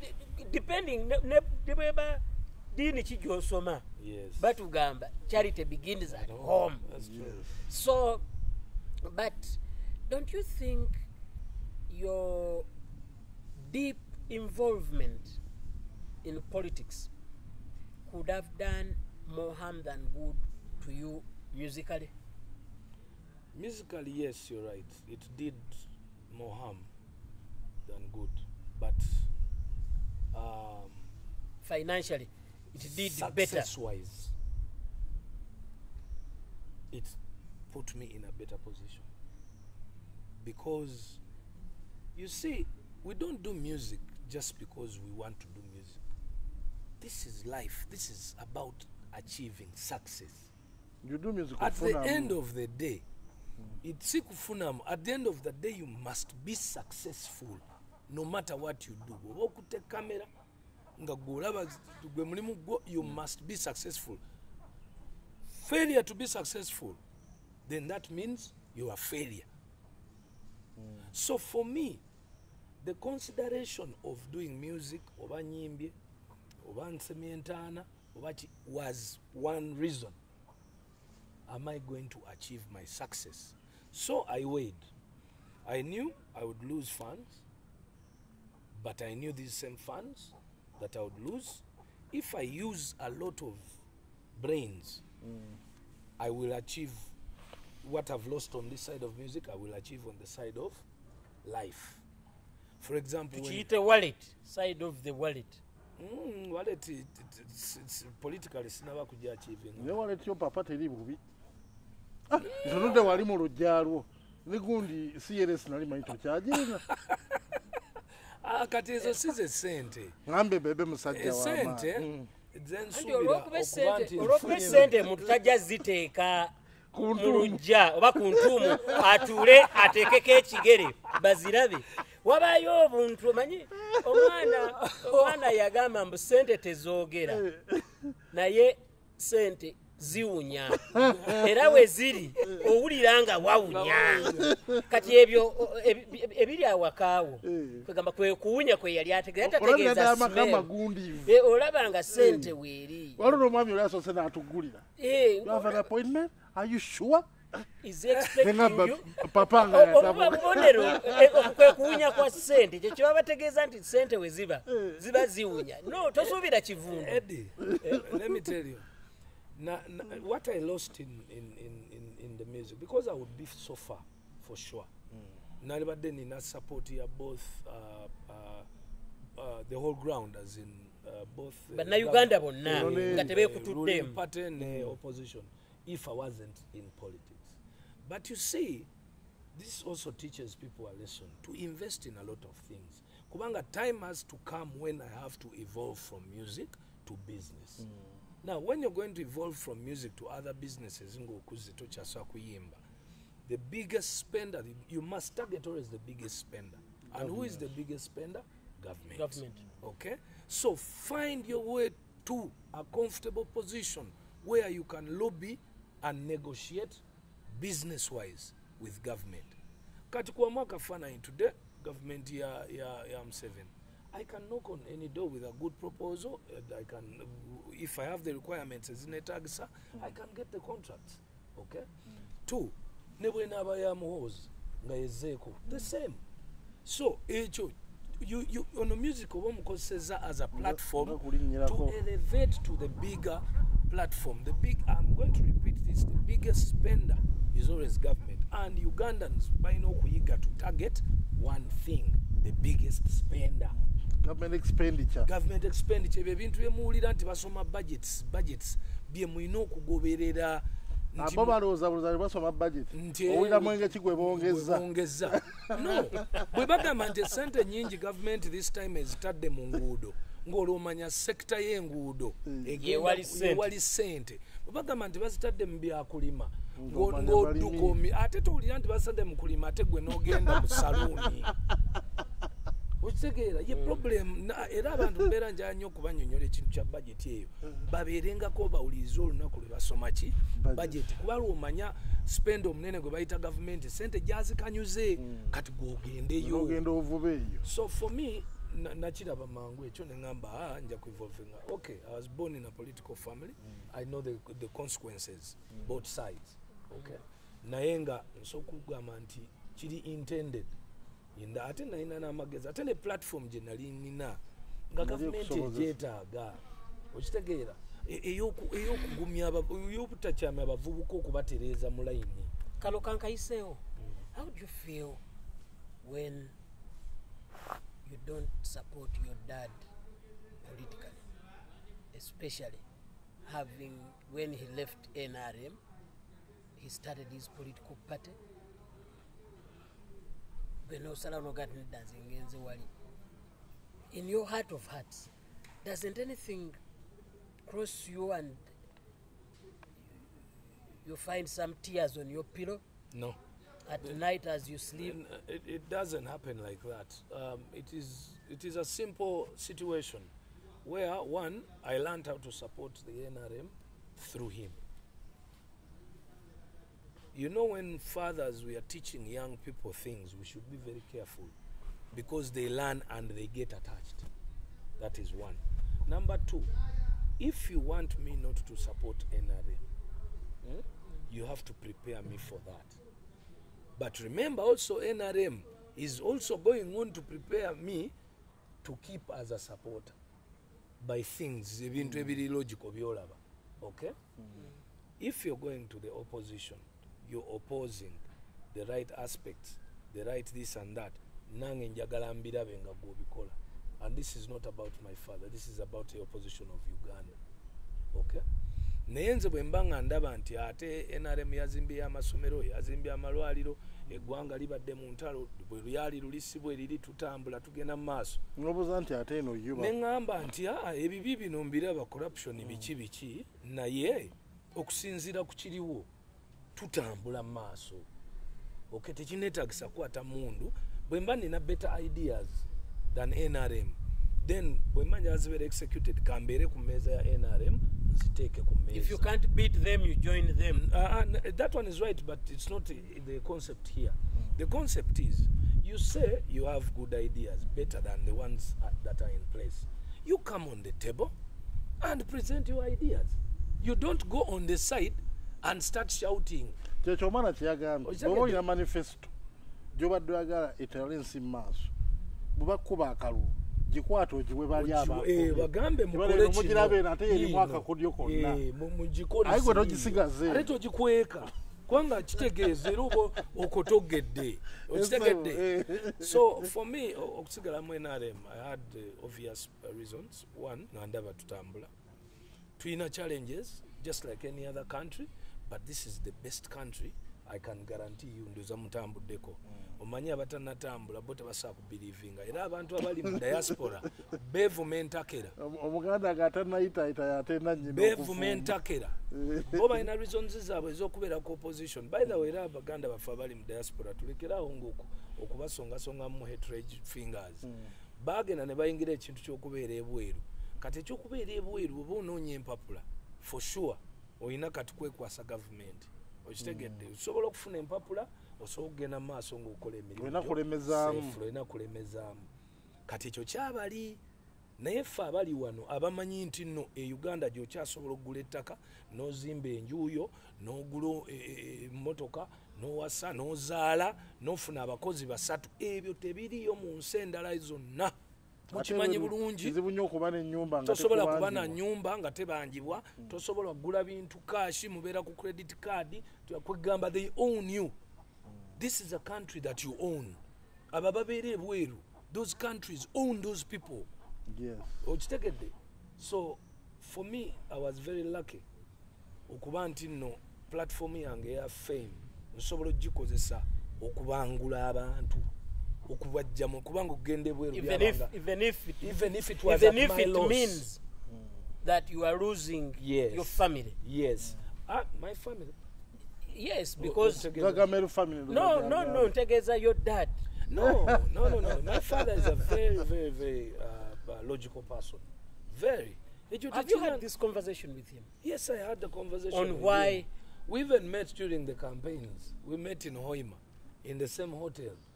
depending ne- ne ne bweba diini ki gy'osoma Yes. batugamba charity begins at home That's true. so but don't you think your deep involvement in politics could have done more harm than good to you musically Musically, yes, you're right. It did more harm than good, but um, financially it did better success-wise, it put me in a better position because you see, we don't do music just because we want to do music. This is life. This is about achieving success. you do music at the end of the day it si kufunamu at the end of the day you must be successful no matter what you do. Oba okutte kamera nga gwe olaba gwe mulimu gwo you must be successful. Failure to be successful then that means you are failure. So for me the consideration of doing music oba nyimbye oba nsemye entaana oba was one reason am I going to achieve my success? So I weighed. I knew I would lose funds, but I knew these same funds that I would lose. If I use a lot of brains, mm. I will achieve what I've lost on this side of music, I will achieve on the side of life. For example, when, a wallet side of the wallet mm, wallet, it, it, it's, it's politically sinaba kuja achieving. wallet, waletyo papa teri bubi ntunudde wali mu lujja lwo ne gundi crs nali manyi tokyagirina Ah, kati ezo si ze sente. ngambe bebe musajja esente wamaanyi anti olwokuba esente muntu tajja ziteeka ku mu ntumu lujja oba ku ntuumu atuule ateekeko ekigere bazirabe. Wabayo obuntu omanyi? Omwana omwana yagamba mbu sente tezoogera. Naye sente ziwunya. Era we ziri owulira nga wawunya. Kati ebyo ebiri awakaawo kwegamba kwe kuwunya kwe yali ategeera olabira ddala tategeeza amaka smell. magundiivu Eh, olaba nga sente weeri waliwo omwami oli asoose n'atugulira. Eh, you have an appointment? Are you sure? Is expecting Nengamba you? Papa nga obuba yatabu bubonero eh, okwo kwe kuwunya kwa sente ekyo kiba bategeeza nti sente we ziba ziba ziwunya. No tosuubira kivundu You. Na, mm. what I lost in, in, in, in, in the music, because I would be so far, for sure. mm. Nalibadde nina support ya both uh, uh, uh, the whole ground, as in uh, both uh, bannayuganda bonna nga party and uh, opposition if I wasn't in politics. But you see, this also teaches people a lesson to invest in a lot of things. Kubanga time has to come when I have to evolve from music to business. Now, when you're going to evolve from music to other businesses, tokyasooka kuyimba, the biggest spender, you must target always the biggest spender. And who is the biggest spender? Government. Government. Okay? So find your way to a comfortable position where you can lobby and negotiate business wise with government. Kati kuamua mwaka fana today, government ya, ya, ya M7. I can knock on any door with a good proposal. and I can, if I have the requirements as in a tag, sir, mm. I can get the contract. Okay? Mm. Two, ne in Abaya muhoozi nga yezeeko the same. So ekyo you, you, ono music oba omukozeseza as a platform to elevate to the bigger platform. The big, I'm going to repeat this, the biggest spender is always government. And Ugandans balina okuyiga to target one thing, the biggest spender. Government expenditure. Government expenditure. Ebyo ebintu byemuwulira nti basoma budgets, budgets bye mulina okugoberera abo balowooza bulooza basoma budget. Nti- owulira mwenge ki gwe bongeza bongeza no bwe bagamba nti esente nyingi gavumenti this time ezitadde mu nguudo ng'olwomanya sekita y'enguudo ssente. yewali ssente. Bwe bagamba nti bazitadde mu byakulima ng'odduka omi ate towulira nti bazitadde mu kulima ate gwe n'ogenda mu saluuni okitegeera ye problem na- era abantu mbeera njala nnyo okubanyonyola ekintu kya bageti eyo. Babeerengako bawulirize olunaku lwe basoma ki? Bageti kuba lwomanya spend omunene gwe bayita gavumenti sente gyazikanyuze. Kati gwogendeyo. Ogenda ovuba eyo. So for me na- nakiraba mangu ekyo neŋamba ah, nja kuevolvinga okay i was born in a political family. I know the, the consequences both sides. Okay. Naye nga nsooka okugamba nti kiri intended Inda- ate nalina n'amagezi ate ne platform gye nali nina nga gavumenti egyetaaga okitegeera E- ey'oku- ey'okugumya ey'obutakyamya abavubuka okubatereeza mu layini kano kankayiseewo. How do you feel when you don't support your dad politically especially having when he left nrm he started his political party gwe nosala noga ti nedda wali in your heart of hearts doesn't anything cross you and you find some tears on your pillow no at night as you sleep uh, it, it doesn't happen like that. Um, it is it is a simple situation where one I learned how to support the NRM through him. You know, when fathers we are teaching young people things, we should be very careful because they learn and they get attached. That is one. Number two, if you want me not to support NRM, eh, you have to prepare me for that. But remember also NRM is also going on to prepare me to keep as a supporter by things ebintu ebiri logical okay if you're going to the opposition you're opposing the right aspects the right this and that nange njagala mbirabe nga gwobikola. And this is not about my father this is about the opposition of uganda. Okay? Naye nze bwe mba nga ndaba nti ate nrm yazimbye amasomero yazimbye amalwaliro eggwanga libadde mu ntalo bwe lyali lulisibwa eriri tutambula tugenda mu maaso. Nobuuza nti ate eno yuba? Neŋŋamba nti aa ebibi bino mbiraba corruption biki biki? Naye okusinziira ku kiriwo tutambula mu maaso ok tekineetagisa kukwata mundu bwe mba nina better ideas than nrm then bwe mba njala zibeera executed kambeere ku mmeeza ya nrm nziteeke ku if you can't beat them you join them Uh, uh, that one is right, but it's not the concept here. The concept is you say you have good ideas, better than the ones uh, that are in place. You come on the table and present your ideas. You don't go on the side and start shouting. kyekyo omwana kyeyagambye bwoba olina manifesto gyobadde oyagala etala ensi mu maaso bwebakuba akalulu gikwata ogiwe bali Ogiwe- eh, bagambe mukole Kibaleero kino. mugirabe eno. ate erimu Yiino. akakodyo konna Eh, Aye gwe togisigaze. ate togikweka. Kubanga kitegeeza era oba okotogedde. Okitegedde. so for me okusigalamu nrm i had uh, obvious uh, reasons. One nga ndaba tutambula. Tulina challenges just like any other country but this is the best country i can guarantee you ndoza mutambuddeko omanyi abatanatambula bo tebasobola kubirivinga era abantu abali mu diaspora bevuma entakera Om- omuganda gatanayitayita yatenda nyina bevuma entakera bo balina reasons zaabwe ez'okubeera ku opposition. By the way era abaganda baffe abali mu diaspora tulekerawo ngaoku okubasongasongamu hetrage fingers. Bagenda ne bayingira ekintu ky'okubeera ebweru. Kati ekyokubeera ebweru oba onoonya empapula for sure olina kati kwekwasa gavumenti okitegedde. Osobola okufuna empapula osobola okugenda mu maaso ng'okola emirimu Olina gyo kulemezaamu. kati ekyo kyabali naye ffe abali wano abamanyi nti nno e uganda gyokyasobola okugula ettaka n'ozimba enjuuyo n'ogula e- e- emmotoka n'owasa n'ozaala n'ofuna abakozi basatu. Ebyo tebiriyo mu nsi endala zonna mukimanyi bulungi kizibu nnyo okuba n'ennyumba nga tosobola kuba na nyumba nga tebangibwa tosobola kugula bintu kashi mubeera ku credit card kwegamba they own you. This is a country that you own. Abo babeera ebweru. Those countries own those people. Okitegedde? So for me i was very lucky okuba nti nno platform yange eya fame nsobola ogikozesa okubangula abantu okubajjamu kubanga okugenda ebweru even if even if it, even if it was even at if my it loss. means that you are losing Yes. your family. Yes. Ah, my family. Yes because Otegedde. Gagamel family no no no ntegeeza your dad. No no no no my father is a very very very uh, uh, logical person. Very. Ekyo have you tekina- had this conversation with him? Yes i had the conversation on with why? Him. we even met during the campaigns. We met in hoima in the same hotel. Nga-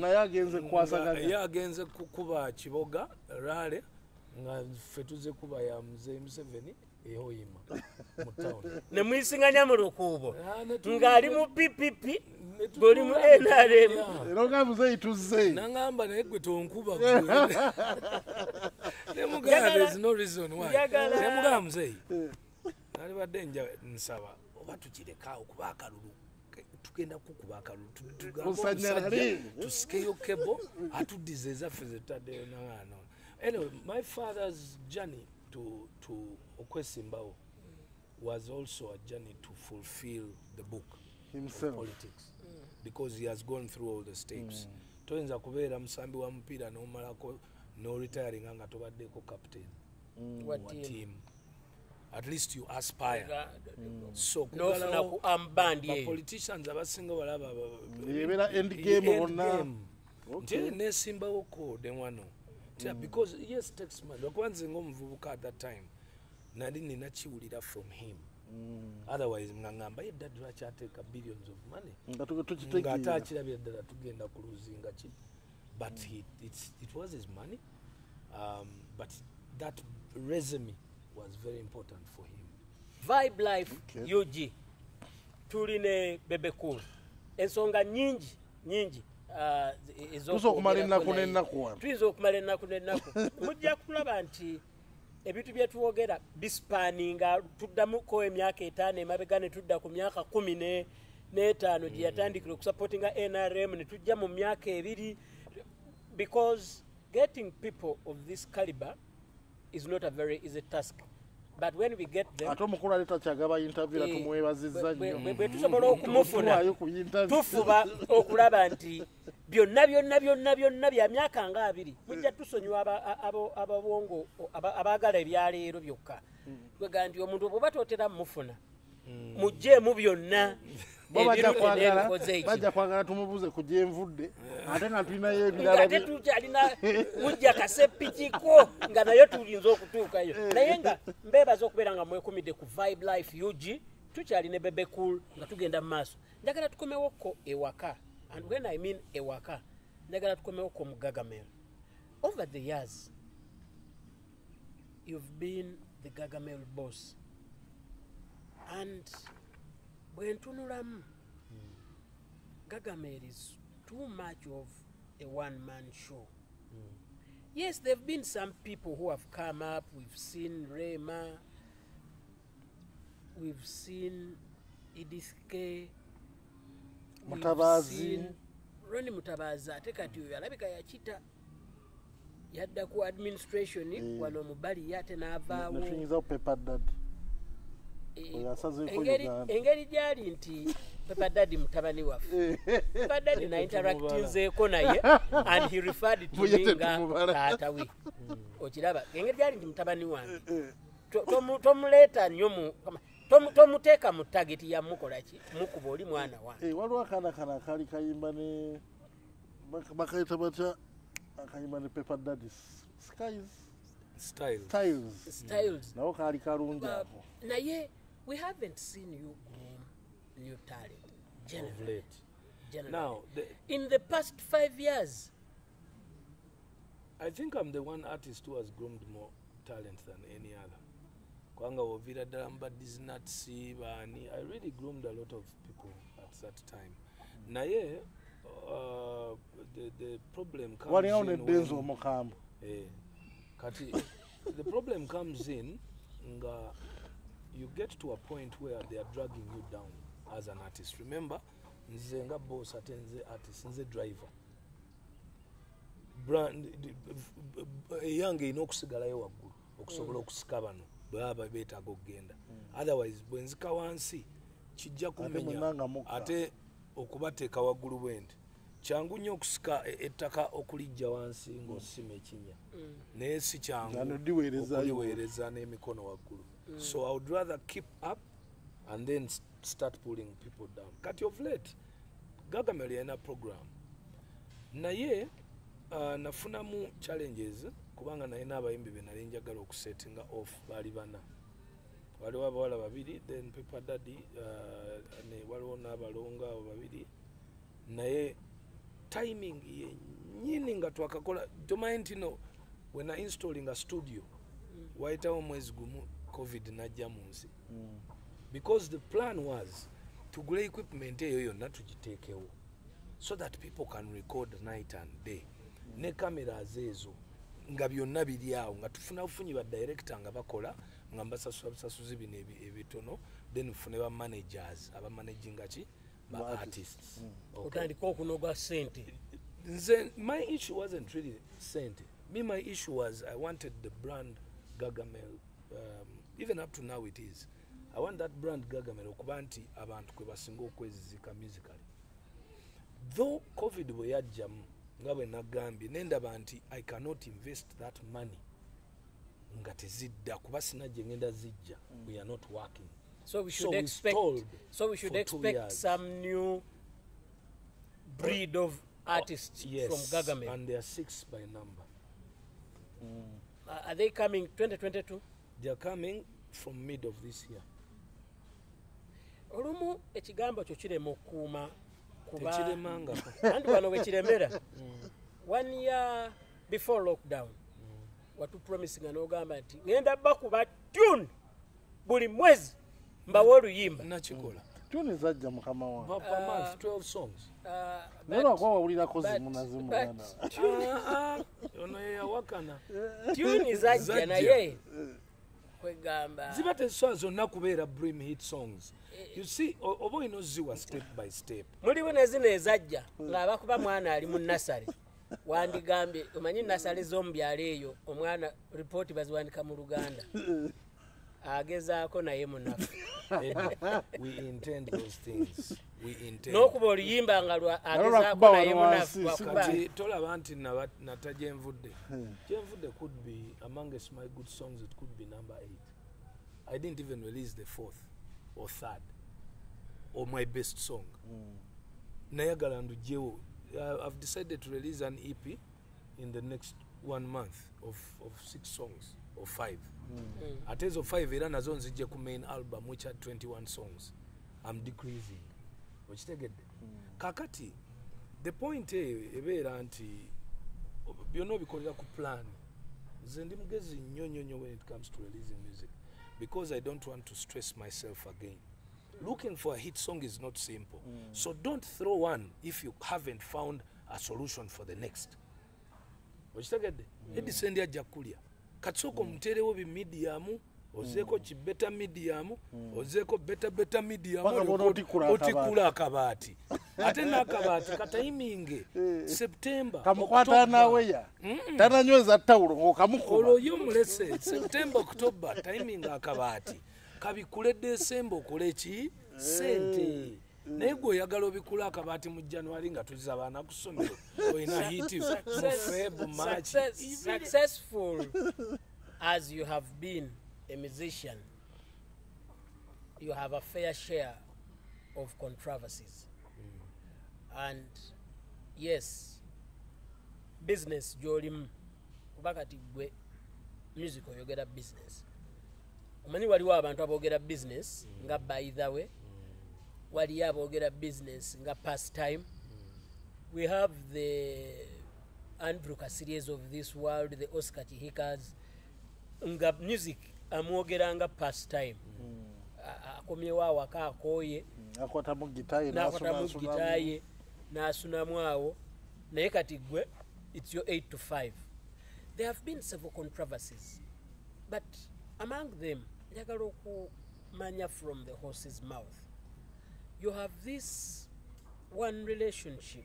naye agenze Nga kukwasaganya ye agenze kukuba kiboga rale nga ffe tuze kuba ya mzee museveni ehoima mu town. Ne muyisinganya mu lukuubo. Ah, ng'ali mu ppp ng'oli mu nrm era ogamuzeyi tuzze. Nangamba naye gwe tonkuba nemugamba muzeyi nalibadde nja nsaba oba tukireka okuba akalulu tugenda kukuba akalulu Tu- tugambe Kusanyalale. omusajja, tusikeyo kebo atuddiza ezaffe zetutaddeyo naano anyway my father's journey to, to okwesimbawo was also a journey to fulfill the book of himself. politics. Because he has gone through all the steps. Mm. Toyinza kubeera musambi wa mupiira n'omalako n'oretiringa nga tobaddeko captain mm. Wa wa team. team at least you aspire. So nofuna ku ambandi eyo bapoliticians abasinga balaba Yebeera end game bonna. nti Okay. nesimbawo code wano. Tia, because yes takes money lwakuba nze ngaomuvubuka at that time nali nina kiwulira from him. Otherwise nga ngamba ye dad lwaki ateeka billions of money? Nga tu- ng'ate tukitegeera akirabye ddala tugenda ku luzinga ki? But it's, it was his money. Um, but that resume was very important for him. Vibe life Okay. ug tuli ne bebekulu ensonga nyingi nyingi ez'okwogerako Tusobola okumala ennaku n'ennaku wano. tuyinza okumala ennaku n'ennaku. Mujja kulaba nti ebintu bye twogera bisipaaninga tuddamuko emyaka etaano emabega ne tudda ku myaka kumi ne- n'etaano gye yatandikira okusupportinga nrm ne tujja mu myaka ebiri. Because getting people of this caliber is not a very easy task. But when we get them ate omukulu ali takyagaba interview era Eh, tumwebazizza nnyo. bwe- tusobola okumufuna. Ku interview. tufuba okulaba nti byonna byonna byonna byonna bya myaka nga abiri mujja tusonyiwa aba- a- abo- ababwongo aba- abaagala ebyaleero byokka. Kwega nti omuntu bwoba totera mufuna mugjeemu byonna bo bajja kwagala tumubuuze ku gyenvudde ate nga tulinayo ebirala ate tukyalina mujja kasepikiko nga nayo tulinza okutuukayo. Naye nga mbeebaza okubeera nga mwekumidde ku vibe life ug tukyali ne bebe cool nga tugenda mu maaso. Njagala tukomewokko ewaka and when i mean ewaka njagala tukomewokko mu gagamel over the years you've been the gagamel boss. And bwe ntunulamu Gargamel is too much of a one man show. Yes, there have been some people who have come up. We've seen Rema, we've seen Edith K. we've Mutabazi. Ronnie Mutabazi ate kati oyo alabika yakita yadda ku administration Eh. wano mu bali ye ate n'avaawo netuyinzawo pepa dad Eh, oyo asazeeko engeri- Uganda. engeri gyali nti pepa dadi mutabani waffe. Pepa dadi nainteractinzeeko naye and he referred to me nga tetumubala. taatawe okiraba engeri gyali nti mutabani wange. Tomu- tomuleeta nnyo tomuteeka mu tageti yamukola ki? Mukuba oli mwana wange Eh, waliwo akaana kano akaali kayimba ne bak- bakayita batya? Akayimba ne pepa dad skies. Style styles. Styles. Nawo kaali kalungi ako. naye we haven't seen you groom new talent of generally, late generally. now the, in the past five years I think I'm the one artist who has groomed more talent than any other. Kwanga wovira ddala mu badisnuts baani I really groomed a lot of people at that time. Naye uh, the, the problem comes walinawo ne in denzo when- omukambwe Eh, kati the problem comes in nga you get to a point where they are dragging you down as an artist. Remember nze nga boss ate nze artist nze driver. Brand eyange erina okusigalayo waggulu okusobola okusika bano bwebaba beetaaga okugenda otherwise bwenzika wansi kijja kumenya ate okubateeka waggulu bwendi kyangu nnyo okusika e- ettaka okulijja wansi ng'osima ekinya. Naye si kyangu okuliweereza n'emikono waggulu so i would rather keep up and then start pulling people down. Kati of late gagamel yalina program. Naye uh, nafunamu challenges kubanga nalina abayimbi be nali njagala okusettinga off baali bana. Waliwo abawala babiri then pepa dadi uh, ne waliwo n'abalongo abo babiri. Naye timing yenyini nga twakakola tomanyi nti no wena installing a studio wayitawo omwezi gumu covid najja mu nsi. Hmm. Because the plan was tugule equipment eyo yonna tugiteekewo so that people can record night and day. Hmm. Ne cameras ezo nga byonna biri awo nga tufuna bufunyi ba director nga bakola nga mbasasula busasuzi bino ebi- ebitono then fune ba managers abamanaginga ki ba Ba artists. Hmm. Okay. otandika okunoga sente nze my issue wasn't really sente me my issue was i wanted the brand gagamel um, even up to now it is. I want that brand gagamel okuba nti abantu kwe basinga okwezizika musically. Though covid bwe yajjamu nga bwe nagambye nendaba nti i cannot invest that money nga tezidda kuba sina gye ngenda zijja we are not working. So we should we expect stalled so we should expect some new breed of artists yes from Gargamel. and they are six by number. Uh, are they coming 2022 they are coming from mid of this year. Olumu ekigambo kyo kirema okukuuma tekiremangako anti wano wekiremera one year before lockdown watupromisinga n'ogamba nti ŋenda bakuba tune buli mwezi mbawe oluyimba. Nakikola tuni zajja mukama wange per per month 12 songs. Uh, naye but lwakuba wawulirako but- zimu na zimu but- mwana. Ah, ah, ono yeyawakana tune zajja Zajja. naye kwegamba ziba tezisobola zonna kubeera brim hit songs. You see oba olina oziwa step by step. Muliwo ne zino ezajja ng'abakuba mwana ali mu nasale. Wandigambye omanyi nasale z'omu byalo eyo omwana ripooti baziwandika mu luganda agezaako naye intend n'okuba oluyimba nga agezaako naye kati tolaba nti nata gyenvudde gyenvudde could be amongst my good songs it could be number eight. I didn't even release the fourth or third or my best song. Nayagala ndugyewo. I've decided to release an ep in the next one month of, of six songs or five. Ate ezo five era nazo nzijje ku main album which had 21 songs. I'm decreasing. Okitegedde? Kakati the point eyo ebeera nti byonna obikolera ku plan nze ndi mugezi nnyo nnyo nnyo when it comes to releasing music because i don't want to stress myself again. Looking for a hit song is not simple. So don't throw one if you haven't found a solution for the next. Okitegedde? Edisendi ajja kulya kati sooka omuteerewo bimidiyamu ozeeko kibeta midiyamu ozeeko beta beta midiyamu otikula akabaati. ate n'akabaati katayiminge septemba kamukwata naweya. Tananyweza tawulo ng'okamukuba olwo yo mulese septemba october timinga akabaati. Kabikule desemba okole ki? Sente naye gwe oyagala obikula akabaati mu january nga tuzza abaana ku ssomero olina hiti mu febu Success, successful as you have been a musician, you have a fair share of controversies. And yes, business gyolimu kuba kati gwe music oyogera business. Omanyi waliwo abantu aboogera business nga by the way waliyo aboogera business nga past pastime we have the andrew series of this world the oscar tihikas nga music amwogera nga pastime A- akomyewo awaka akooye gitaye nakwatamu gitaye nasunamu awo. Naye kati gwe its your 8 to 5 there have been several controversies but among them njagala okumanya from the horse's mouth you have this one relationship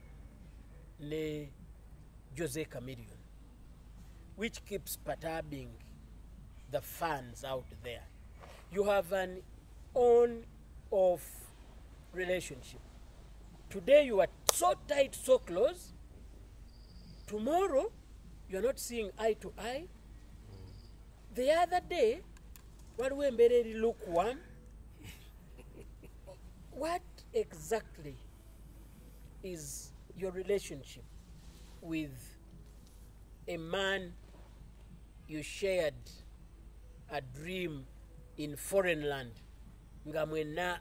ne jose camillion which keeps perturbing the fans out there. You have an on off relationship. Today you are so tight so close. Tomorrow you are not seeing eye to eye. The other day waliwo embeera eri lukewarm what exactly is your relationship with a man you shared a dream in foreign land? Nga mwenna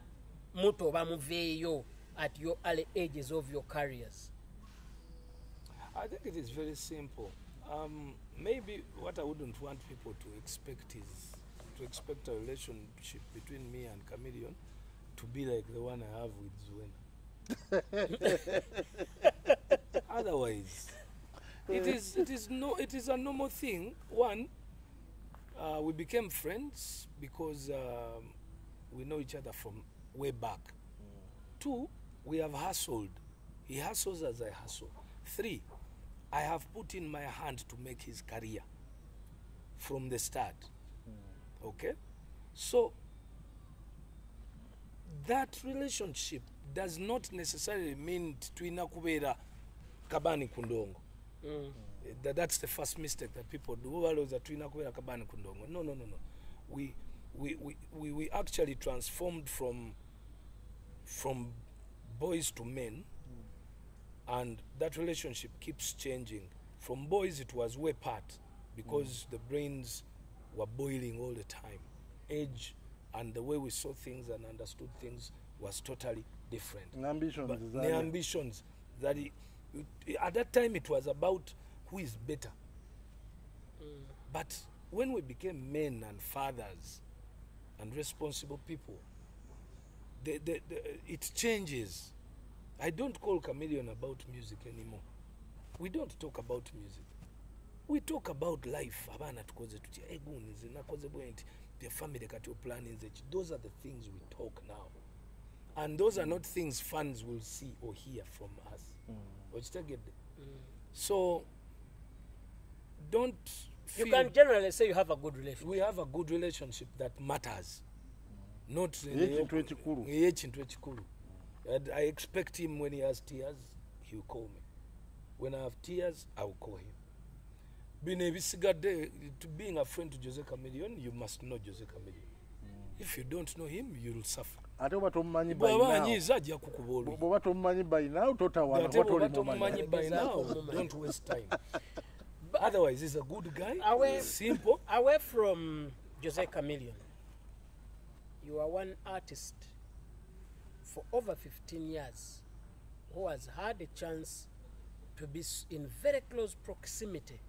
muto oba muveeyo at your early ages of your careers. I think it is very simple. Um, maybe what I wouldn't want people to expect is to expect a relationship between me and Chameleon to be like the one I have with Zuena. Otherwise, it is it is no it is a normal thing. One, uh, we became friends because um, we know each other from way back. Two, we have hustled. He hustles as I hustle. Three, I have put in my hand to make his career from the start. Okay? So, that relationship does not necessarily mean tulina kubeera kabani ku ndongo mm. that, that's the first mistake that people do. Balowooza tulina kubeera kabaani ku ndongo no no no no. We, we, we, we, we actually transformed from from boys to men. Mm. And that relationship keeps changing. From boys it was way part because mm. the brains were boiling all the time. Age and the way we saw things and understood things was totally different. Ambitions but zaali. the ambitions that it, it, at that time it was about who is better. Mm. But when we became men and fathers and responsible people the, the, the, it changes. I don't call chameleon about music anymore. We don't talk about music. We talk about life. Abaana tukoze tutya eguni nze nakoze bwe nti the family kati oplaninze ki those are the things we talk now. And those are not things fans will see or hear from us. Mm. Okitegedde mm. so don't you can generally say you have a good relationship. We have a good relationship that matters. Mm. Not Ey'ekintu ekikulu. eyekintu ekikulu And i expect him when he has tears he will call me. When i have tears i will call him bino ebisigadde to being a friend to jose camillion you must know jose camillion mm. if you don't know him you'll suffer. Ate oba tomumanyi bwaba by now. Tota anyiiza ajja kukuba olwi bwoba tomumanyi by now totawana ate kuba bwoba tolimumanyi tomumanyi by now don't waste time. Otherwise he's a good guy Awe- simple. away from Jose Chameleon, you are one artist for over 15 years who has had a chance to be in very close proximity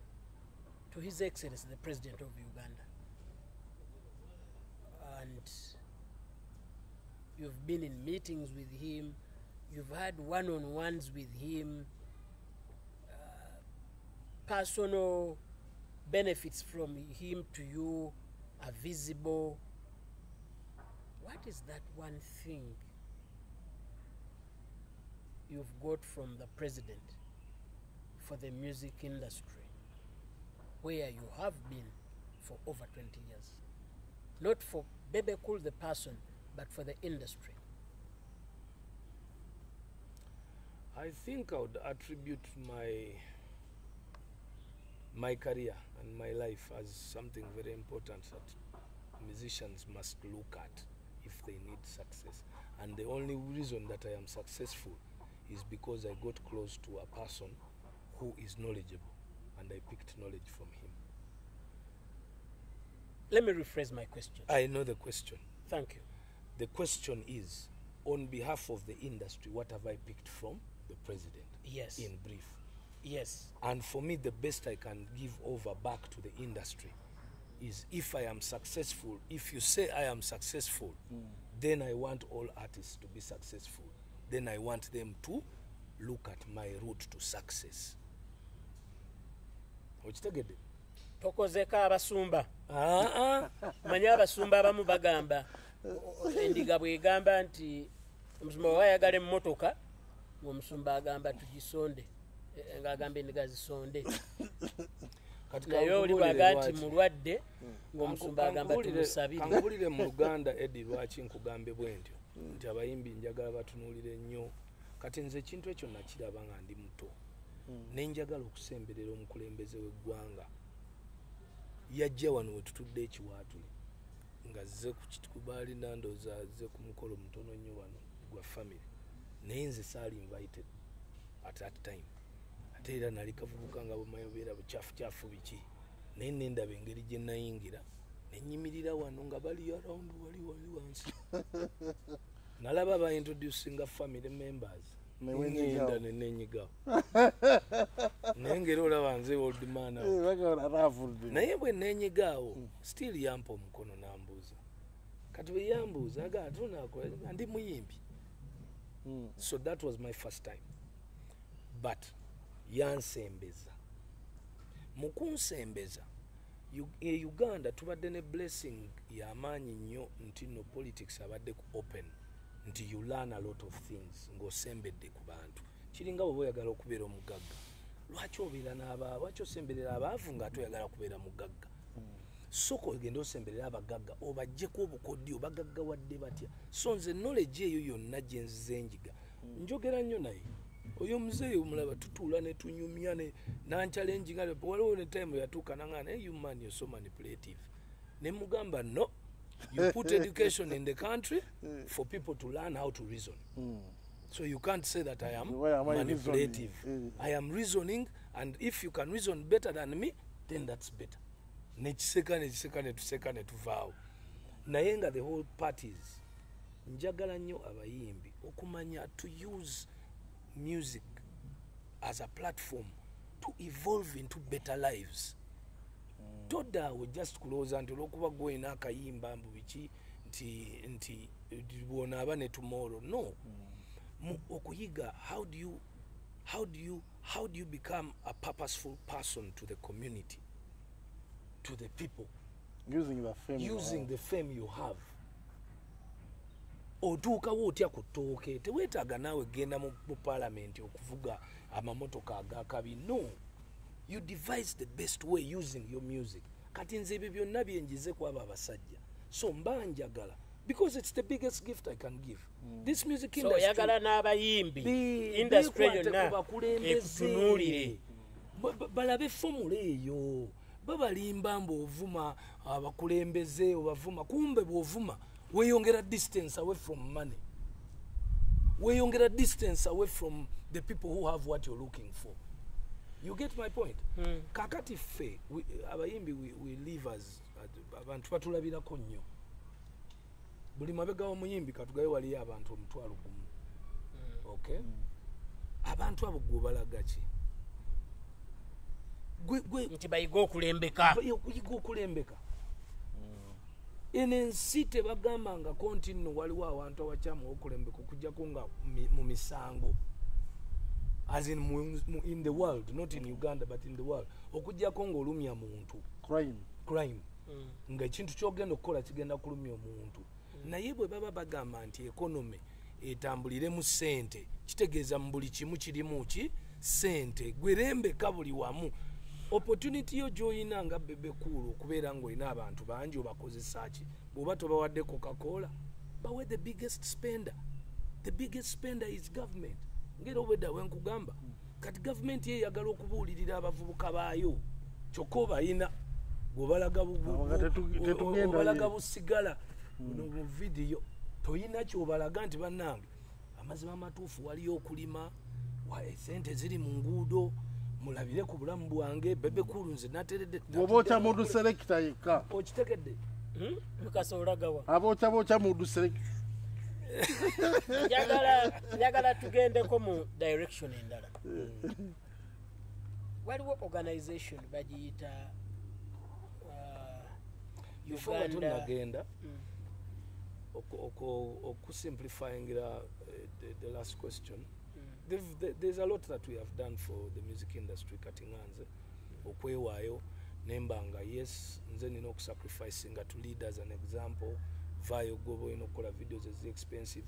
to His Excellency the President of Uganda. And you've been in meetings with him, you've had one on ones with him, uh, personal benefits from him to you are visible. What is that one thing you've got from the president for the music industry where you have been for over 20 years? Not for Bebe Cool the person, but for the industry. I think I would attribute my my career and my life as something very important that musicians must look at if they need success. And the only reason that I am successful is because I got close to a person who is knowledgeable and I picked knowledge from him. Let me rephrase my question. I know the question. Thank you. The question is on behalf of the industry, what have I picked from the president? Yes. In brief. Yes. And for me, the best I can give over back to the industry is if I am successful, if you say I am successful, hmm. then I want all artists to be successful. Then I want them to look at my route to success. Okitegedde? Tokozeko abasumba. Manye abasumba abamu bagamba endiga bwegamba nti omusumba bwe bayagala emmotoka ngaomusumba agamba tugisonde eh, ngaagamba endiga zisonde. Naye oli bwaga nti mulwadde ngaomusumba agamba Kankubuulire- tumusabire. kankubuulire mu luganda edi lwaki nkugambe bwe ntyo nti abayimbi njagala batunuulire nnyo. Kati nze ekintu ekyo nakiraba nga ndi muto nenjagala okusemberera omukulembeze w'eggwanga. Yajja wano wetutudde ekiwaatule. Nga zze ku kit- ku baali nandooza azze ku mukolo mutono nnyo wano gwa family. Naye nze saali invited at that time. Ate era nali kavubuka nga bumayobeera bukyafukyafu biki. Naye nendaba engeri gye nayingira. Nenyimirira wano nga bali around wali wali wansi. Nalaba baintroducinga family members Newenyigawo. ngenda nenenyigawo naye ngeri olaba nze oldman Eh, bagala ravudde naye bwe nenyigaawo still yampa omukono nambuuza. Kati bwe yambuuza agaa tunakola ndi muyimbi. Mm. so that was my first time. But yansembeza. Mu kunsembeza Yu- e uganda tubadde ne blessing yamaanyi nnyo nti no politics abadde ku open nti you learn a lot of things ng'osembedde ku bantu. Kiringa bweba oyagala okubeera omugagga lwaki obeera n'abaavu lwaki osemberera abaavu ng'ate oyagala kubeera mugagga? Soka ogende osemberera abagagga obajjeko obukodyo bagagga wadde batya? So nze knowledge eyo yonna gye nzize njiga. Njogera nnyo naye. Oyo muzeeyi omulaba tutuula ne- nanchalenjinga waliwo ne time yatuuka nangana hey, you man you're so manipulative. Nemugamba no you put education in the country for people to learn how to reason. So you can't say that i am Why am I manipulative. I am reasoning and if you can reason better than me then that's better. Nekiseka nekiseka netuseka netuvaawo naye nga the whole parties njagala nnyo abayimbi okumanya to use music as a platform to evolve into better lives todaawo just kulowooza nti olwokuba gwolina akayimba mbu biki? Nti nti bwonaaba ne tomorrow. No. Mu okuyiga how do you how do you how do you become a purposeful person to the community? To the people. Using the fame you using have. the fame you have. Otuukawo otya ku ttooke? Teweetaaga naawe genda mu paalamenti okuvuga amamotoka agakabi no you devise the best way using your music. Kati nze ebyo byonna byenjize ku abo abasajja. So mba njagala. Because it's the biggest gift i can give. This music so industry oyagala n'abayimbi. Be- industry yonna ekutunuulire Ba- ba- balabe fomula eyo. Babalimba mbaovuma abakulembeze obavuma. Kumbe bwovuma weyongera distance away from money. Weyongera distance away from the people who have what you're looking for you get my point. Hmm. kakati ffe abayimbi we, we live as as- abantu batulabirako nnyo. Buli mabega w'omuyimbi katugabe waliyo abantu omutwalo gumu. Okay? Abantu abo gwe balaga ki? Nti bayiga okulembeka. Okuyiga okulembeka. Eno ensi tebagambangako nti nno waliwo awantu awakyamu okulembeka okujjako nga mu misango as in, mu, mu, in the world not in uganda but in the world. Okujjako ng'olumya muntu. Crime. Crime. Mm. nga ekintu kyogenda okukola kigenda kulumya omuntu. Naye bwe baba bagamba nti ekonome etambuliremu sente kitegeeza mu buli kimu kirimu ki? Sente gwerembeka buli wamu. Opportunity yo gyoyina nga bebekulu okubeera ngaolina abantu bangi obakozesa ki? Bw'oba tobawadde coca-cola bawe the biggest spender. The biggest spender is government ngera obwedda wenkugamba kati gavumenti ye eyagala okubuulirira abavubuka baayo kyokka obayina gwobalaga bu- bu- Awo nga tetu- bu- tetugenda obalaga ye. busigala no mu vidiyo toyina kyobalaga nti bannange amazima amatuufu waliyo okulima wa- esente ziri mu nguudo mulabire ku bulamu bwange bebekulu nze nateredde bwoba okya muntu selekita yekka. Okitegedde? Hmm? mukasa olagawa. Aba okya bookya muntu selekita njagala tugendeko mu direction endala. Waliwo organization bagiyita uh, nga uganda. Mm. oku- okusimplifyingira eh, the- last question. Mm. There- there's a lot that we have done for the music industry kati nga nze okwewaayo nembanga yes nze nina okusacrificinga to lead as an example vaayo gwoba olina okukola videos ezi expensive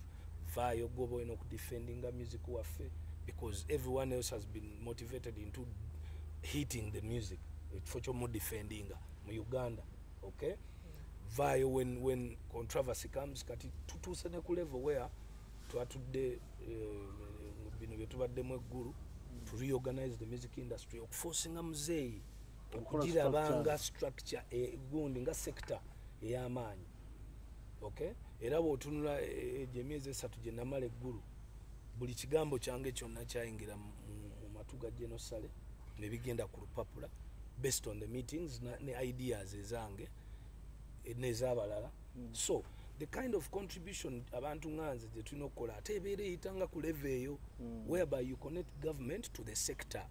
vaayo gwoba olina okudefendinga music waffe because everyone else has been motivated into hitting the music ekifo kyomudefendinga mu uganda okay? Vaayo when, when controversy comes kati tutuuse ne ku level where twatudde eh, bino byetubaddemu eggulu to reorganize the music industry okuforcinga muzeeyi okugirabanga structure eh, gundi nga sector ey'amaanyi era bw'otunula eh, egyo emyezi esatu gye namala eggulu buli kigambo kyange kyonna kyayingira mu matu ga genosale ne bigenda ku lupapula based on the meetings ne ideas ezange eh, n'ez'abalala. So the kind of contribution abantu nganze gye tulina okukola ate ebeera eyitanga ku leve eyo whereby you connect government to the sector.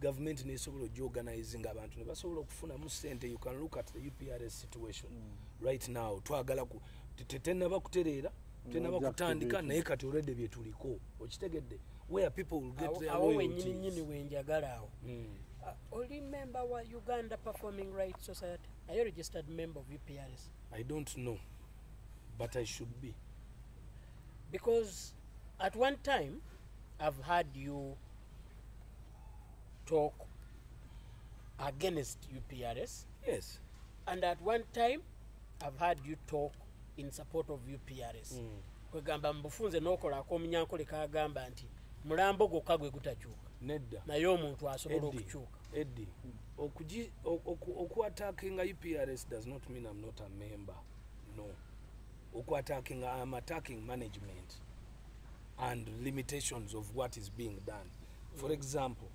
Government nesobola ogyorganizinga abantu ne basobola okufunamu sente you can look at the uprs situation right now twagala ku te- te- tenaba kutereera tenaba Ojja kutandika kutegeeza. naye kati olwedde byetuliko okitegedde where people will get their awo wenyininyini loyalties. wenjagala awo. Mm. Uh, oli member wa uganda performing rights society? Are you registered member of uprs i don't know but i should be. Because at one time i've heard you talk against uprs yes. And at one time i've heard you talk in support of uprs Mm. kwegamba mubufunze n'okolako omunyankole kagamba nti mulambo gwokka gwe gutakyuka. Nedda. Naye omuntu asobola okukyuka. Eddie, okugi- oku- oku- okuattackinga uprs does not mean i'm not a member. No. Okuattacking i'm attacking management and limitations of what is being done. For example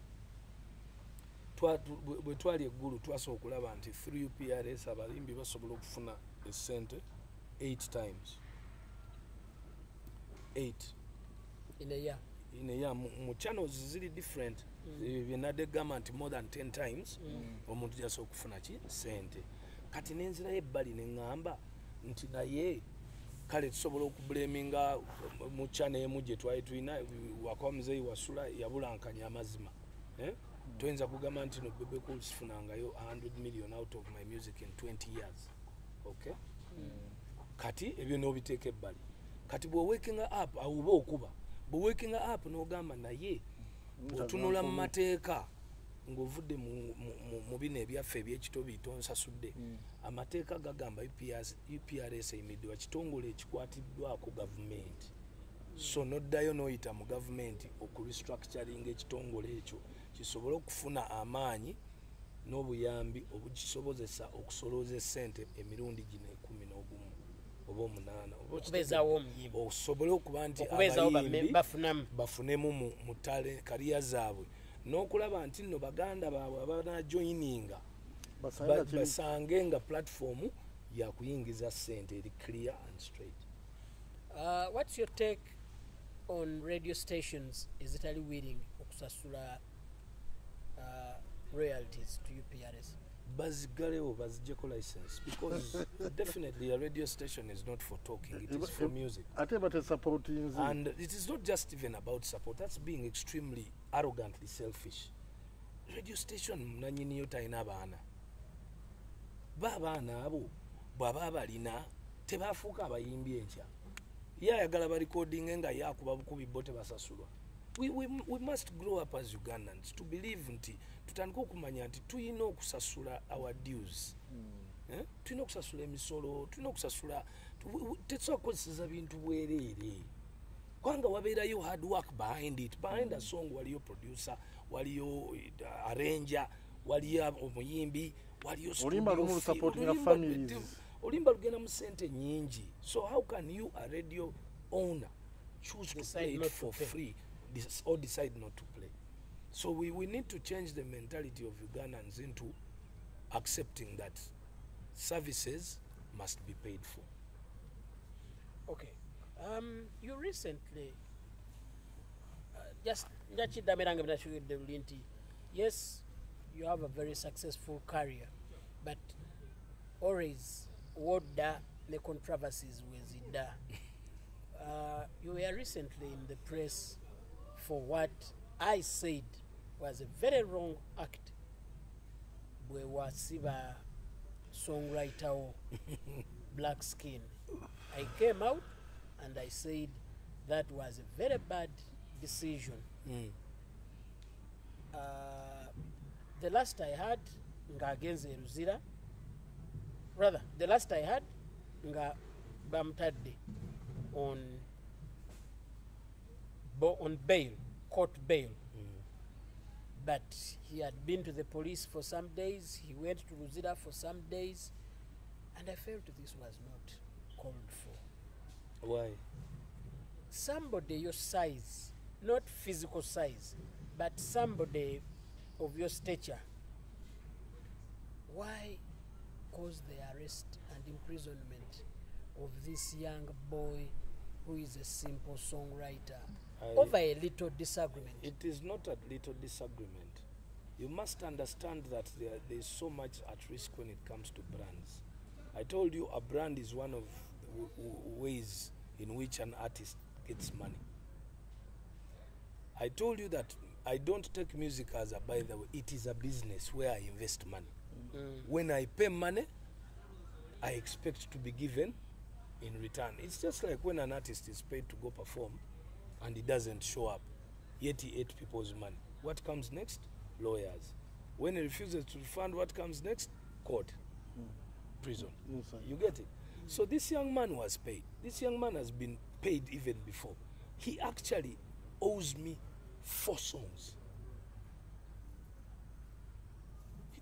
twa- tu- bwe- bwe twali eggulu twasobola okulaba nti through uprs abalimbi basobola okufuna esente 8 times. 8 ineya ineya mu mu channels ziri different. Ebyo byenadde egamba nti more than 10 times. Omuntu jasobola okufuna ki sente kati nenzirayo ebbali neŋŋamba nti naye kale tusobola okubulaminga mu channel emu gye twali tulina waka muzeeyi wasula yabulankanya amazima. Eh? toyinza kugamba nti no bebe cool sifunangayo 100 million out of my music in 20 years. okay kati ebyo nobiteeka ebbali. Kati bwewekinga up awuba okuba bwewekinga up nogamba naye otunula mu mateeka ng'ovudde mu- bino ebyaffe ebyekitobi tonsasudde amateeka gagamba uprs eyimiddwa kitongole ekikwatiddwako gavumenti. So noddayo n'oyita mu gavumenti okurestructuring ekitongole ekyo kisobole okufuna amaanyi n'obuyambi obukisobozesa okusolooza essente emirundi gino ekumi n'ogumu oba omunaana osobole okuba nti abayimbi bafunemu mu kaliya zaabwe. N'okulaba nti nno baganda baabwe abanajoyininga basange nga platform yakuyingiza sente eri clear and straight. Uh, what's your take on radio stations ezitali willing okusasula royalties to uprs bazigalewo bazijeko license because definitely a radio station is not for talking it is for music. Ate batesapotinzi and it is not just even about support that's being extremely arrogantly selfish. Radio station nanyiniyo talina baana ba abaana abo bw'aba abalina tebafuuka abayimbi enkya. Ye ayagala barikodinge nga ye akuba bukubi bo tebasasulwa we, we, we must grow up as ugandans to believe nti tutandike okumanya nti tuyina okusasula our dues. Eh? tulina okusasula emisolo tulina okusasula tu- tetusobola kukozeseza bintu bwereere. Kubanga wabeerayo hard work behind it behind a song waliyo producer waliyo uh, arranger waliyo omuyimbi waliyo oluyimba lugenda mu sente nyingi. So how can you a radio owner choose to play it for free dis- or decide not to play so we, we need to change the mentality of ugandans into accepting that services must be paid for. Okay. Um, you recently uh, just yes you have a very successful career but always wodda the controversies wezidda uh, you were recently in the press for what i said was a very wrong act bwe wasiba songwriter wo black skin i came out and i said that was a very bad decision mm. uh, the last i had ng'agenze e luzira rather the last i had nga bamutadde on on bail court bail. But he had been to the police for some days he went to luzira for some days and i felt this was not called for. Why? Somebody your size, not physical size, but somebody of your stature, why cause the arrest and imprisonment of this young boy who is a simple songwriter I- over a little disagreement? It is not a little disagreement. You must understand that there, there is so much at risk when it comes to brands. I told you a brand is one of the w- w- ways in which an artist gets money. I told you that I don't take music as a by the way, it is a business where I invest money. Mm. When I pay money, I expect to be given in return. It's just like when an artist is paid to go perform and he doesn't show up, yet he ate people's money. What comes next? Lawyers. When he refuses to refund, what comes next? Court. Hmm. Prison. inside. You get it? So this young man was paid. This young man has been paid even before. He actually owes me four songs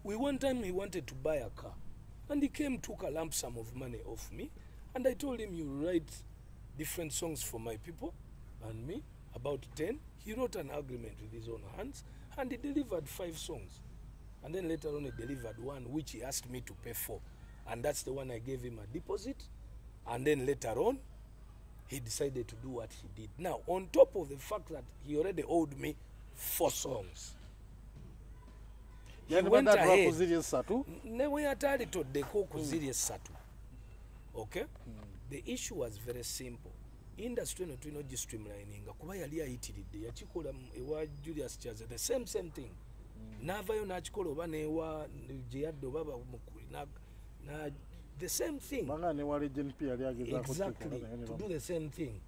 we one time he wanted to buy a car and he came took a lump sum of money off me and i told him you write different songs for my people and me about 10 he wrote an agreement with his own hands and he delivered five songs. And then later on he delivered one which he asked me to pay for. And that's the one i gave him a deposit. And then later on he decided to do what he did. Now on top of the fact that he already owed me four songs. He yani went ahead. atwakuziri esatu ne we ataali toddeko okuziri essatu okay? Hmm. The issue was very simple industry eno tulina ogistreamlininga kuba yali ayitiridde yakikola ewa julius chaza the same same thing. N'avayo n'akikola oba newa gye yadde oba the same thing. Exactly. to do the same thing.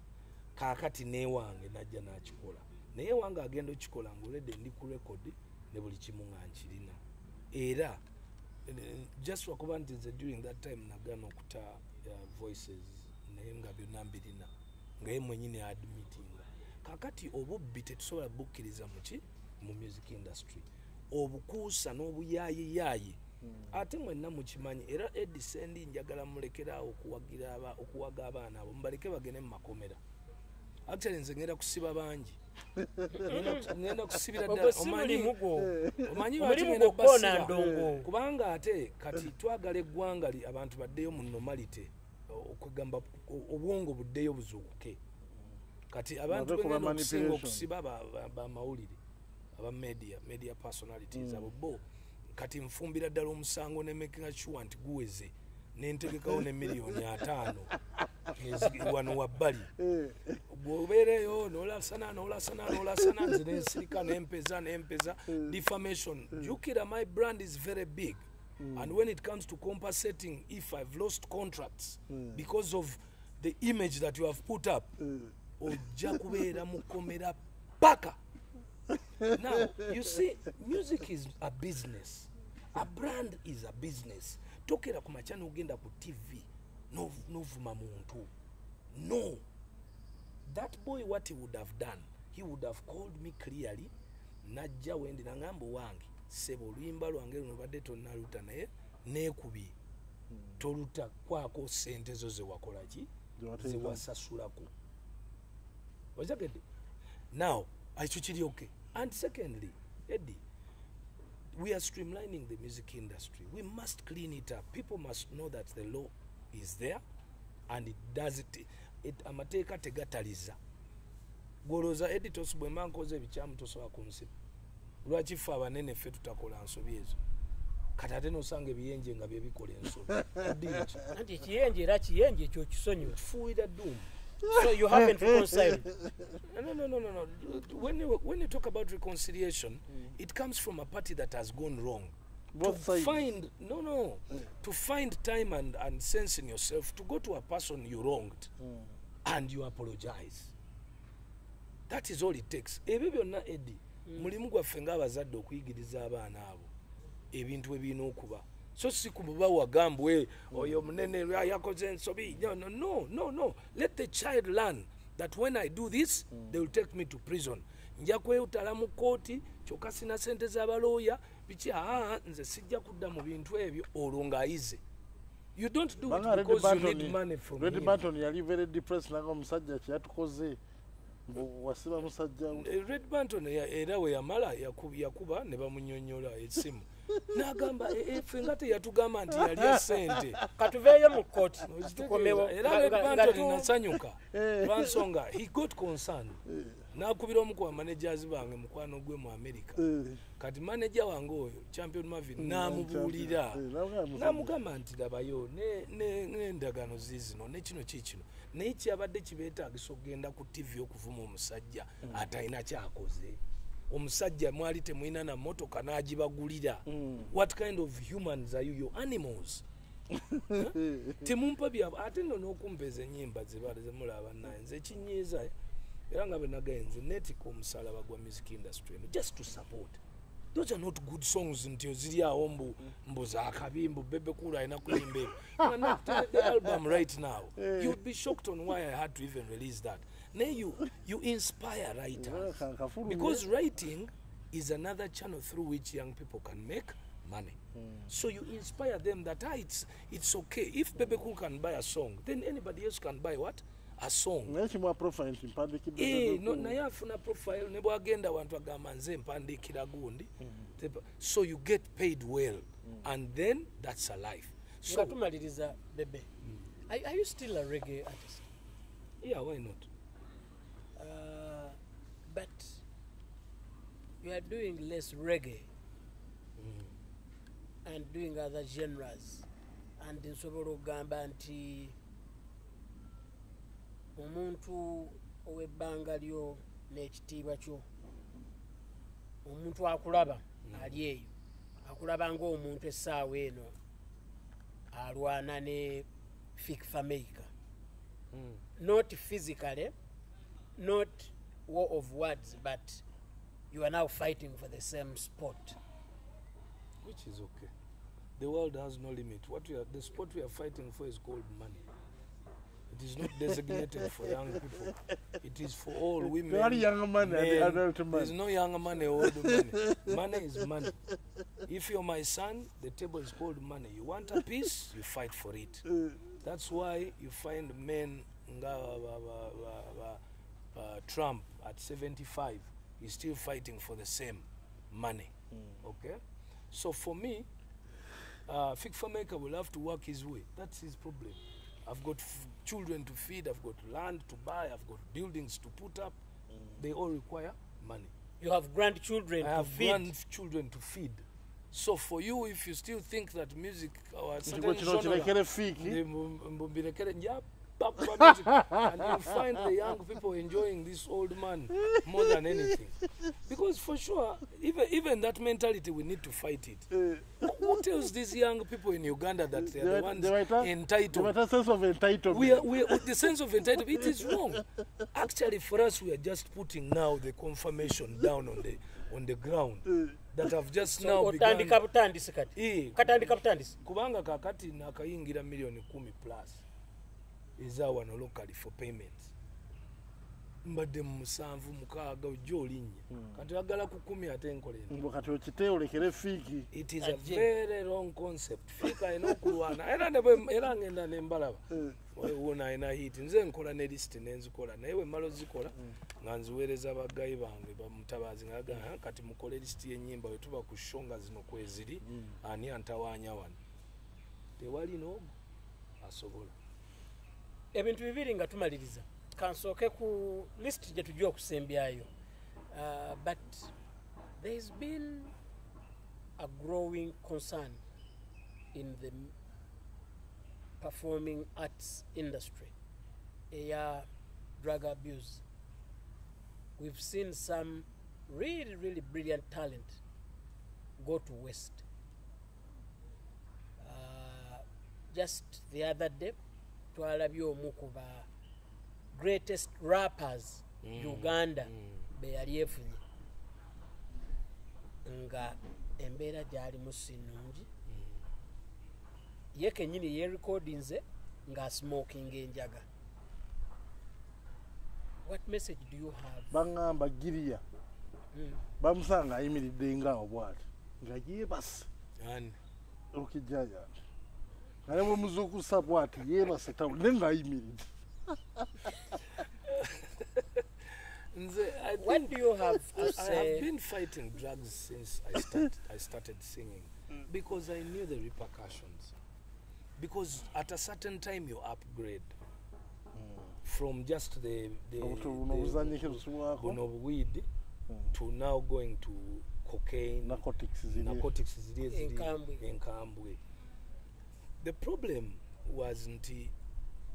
Kaakati newange najja n'akikola. Naye wange agenda okikola ngaoledde ndi ku record ne buli kimu nga nkirina. Era eh, just wakuba nti nze during that time nagana okuta uh, voices naye nga byonna mbirina ngaye mwenyini admitinga. Kakati obubbi tetusobola bukkiriza muki mu music industry. Obukuusa n'obuyaayiyayi. Ate mwenna mukimanyi era edisendi njagala mulekeraawo okuwaga abaana abo mubaleke bagende mu makomera. Actually nze ngenda kusiba bangi. Ngenda- kusibira ddala. ogwo si omanyi mulimu gwo omanyi lwaki omulimu ngenda gwokoona kubasiba? ndongo. Kubanga ate kati twagala eggwanga li abantu baddeyo mu normalite okwegamba obwongo buddeyo buzuukuke. Kati abantu ba okusinga okusiba ba- ba- bamawulire aba media personalities abo bo kati nfumbira ddala omusango ne making sure nti guweze nentegekawo ne miliyoni ataano. Wano wabbali. Bwobeereyo nolasana nolasana nolasana nze nensirika nempeza nempeza defamation. Jukira my brand is very big and when it comes to compensating if i've lost contracts because of the image that you have put up eh. ojja kubeera mukomera paka. Now you see music is a business. A brand is a business. Tokera ku makya nogenda ku tv nov- novuma muntu. No. That boy what he would have done he would have called me clearly. Najja wendi nagamba wange seba oluyimba lwange luno badde tonaluta naye nekubye toluta kwako sente zo zewakolaki zewasasulako ozagedde now ekyo kiri okay and secondly eddie we are streamlining the music industry. We must clean it up. People must know that the law is there and it does it, it amateeka tegataliza. Gwolooza edi tos bwemba nkoze ebikyamu tosobola kunsiba lwaki ffe abanene ffe tutakola nsobi ezo kati ate nosanga ebiyenje nga byebikola ensobi anti ekiyenje era kiyenje ekyo kisonyiwa kifuuyira ddumu so you haven't reconciled No, no, no, no, no. When you, when you talk about reconciliation, mm. it comes from a party that has gone wrong. Both to sides. find no, no, mm. to find time and, and sense in yourself to go to a person you wronged mm. and you apologize. That is all it takes. Ebyo byonna Eddie, mulimu gwaffe ng'abazadde okuyigiriza abaana abo ebintu ebirina okuba. So si kububa wagambwe oyo munene yakoze ensobi no, no, no, no, let the child learn that when i do this they will take me to prison. Nja kwewutala mu kooti kyokka sina sente z'abalooya biki? Aa nze sijja kudda mu bintu ebyo olwo ng'ayize. You don't do it Red because you need money from Red him. Button yali very depressed nanga omusajja kyeyatukoze wasiba musajja. Eh, red banton era we yamala yaku- yakuba ne bamunyonyola esimu n'agamba "Eh, eh, ffe nga teyatugamba nti yalya sente katuveeyo mu kooti era red banton nasanyuka. Lwansonga he got concern n'akubira omu ku bamanagers bange mukwano gwe mu america. Eh, kati manager wange oyo champion mavin n'amubuulira. Eh, namugamba nti labayo ne- ne- n'endagaano ziizino ne kino kiikino naye kyabadde kibeetaagisa okugenda ku tv okuvuma omusajja atalina kyakoze. Omusajja mwali temulina na motoka n'agibagulira. What kind of humans are you? Your animals. Temumpa byabo ate nno n'okumpeeza ennyimba zebalezemulaba naye nze ekinyiiza era nga neti netika omusalaba gwa music industry eno just to support. Those are not good songs nti oziri awo mbu mbu zakabi mbu bebe kula alina kuyimba ebyo the album right now. You'd be shocked on why i had to even release that. Naye you, you inspire writers. Because writing is another channel through which young people can make money. Mm. so you inspire them that ah, it's, it's okay. If bebe cool can buy a song then anybody else can buy what a song naye kimwa profile nti mpandikidde Eh, no- naye afuna profile ne bwagenda abantu agamba nze mpandiikira gundi. Tepa- so you get paid well and then that's a life. Nga so tumaliriza bebe. Are, are you still a reggae artist? Yeah why not? Uh, but you are doing less reggae and doing other genres. And nsobola okugamba nti omuntu ow'ebbanga lyo n'ekitiibwa kyo omuntu akulaba ali eyo akulaba ngaomuntu essaawa eno alwana ne fikfameica not physically not war of words but you are now fighting for the same sport which is okay. The world has no limit. What we are the sport we are fighting for is called money it is not designated for young people it is for all women Tewali young and men. adult there's no young money or old money money is money if you're my son the table is called money you want a piece you fight for it That's why you find men Trump at 75 is still fighting for the same money. Okay? So for me, uh, Fig Maker will have to work his way. That's his problem. I've got f- children to feed, I've got land to buy, I've got buildings to put up. Mm. They all require money. you have grandchildren I to have feed grandchildren to feed. So for you, if you still think that music or nti certain gwe kino genre papa music, and you find the young people enjoying this old man more than anything. Because for sure even even that mentality we need to fight it. Uh, who tells these young people in uganda that they are the ones the writer, entitled? The might sense of entitlement. we are, we are, the sense of entitlement it is wrong. Actually for us we are just putting now the confirmation down on the on the ground Uh, that have just So, now otandika begun. butandisi kati. Eh, katandika butandisi. Kubanga kakati nakayingira million kumi plus eza wano locally for payments. Mbadde mu musanvu mukaaga ojja olinnye kati wagala ku kumi ate nkolera mbwe kati okite olekere fiiki. It is a very wrong concept. Fiika alina okulwana. Era ngenda nembalaba Eh, wona alina hit nze nkola ne list nenzikola naye wemala ozikola nga nziweereza bagayi bange bamutabaazi nga agamba "Ah, kati mukole list y'ennyimba we tuba ku sho nga zino kweziri. Ani antawaanya wano? Tewali n'omu asobola ebintu bibiri nga tumaliriza. Kansooke ku list gye tujja okusembyayo Uh, but there's been a growing concern in the performing arts industry eya drug abuse. We've seen some really really brilliant talent go to waste. Uh, just the other day twalabye omu ku ba greatest rappers Mm, uganda mm. be yali efunye. Nga embeera gyalimu si nnungi. Ye kenyini yerekodinze ng'asmokinga enjaga. What message do you have? Baŋŋamba giriya. Mm. bamusanga ayimiridde ngaawo bwati nga yeebase. Ani Ayo muzuku sabwati ye yena satawuli nendayimirira Nze, I think, what do you have to say? I, have been fighting drugs since I, start, I started singing. Mm. because I knew the repercussions. Because at a certain time you upgrade. Mm. From just the, the, the buno weed mm. to now going to cocaine, narcotics narcotics, ziliye enkambwe. The problem was nti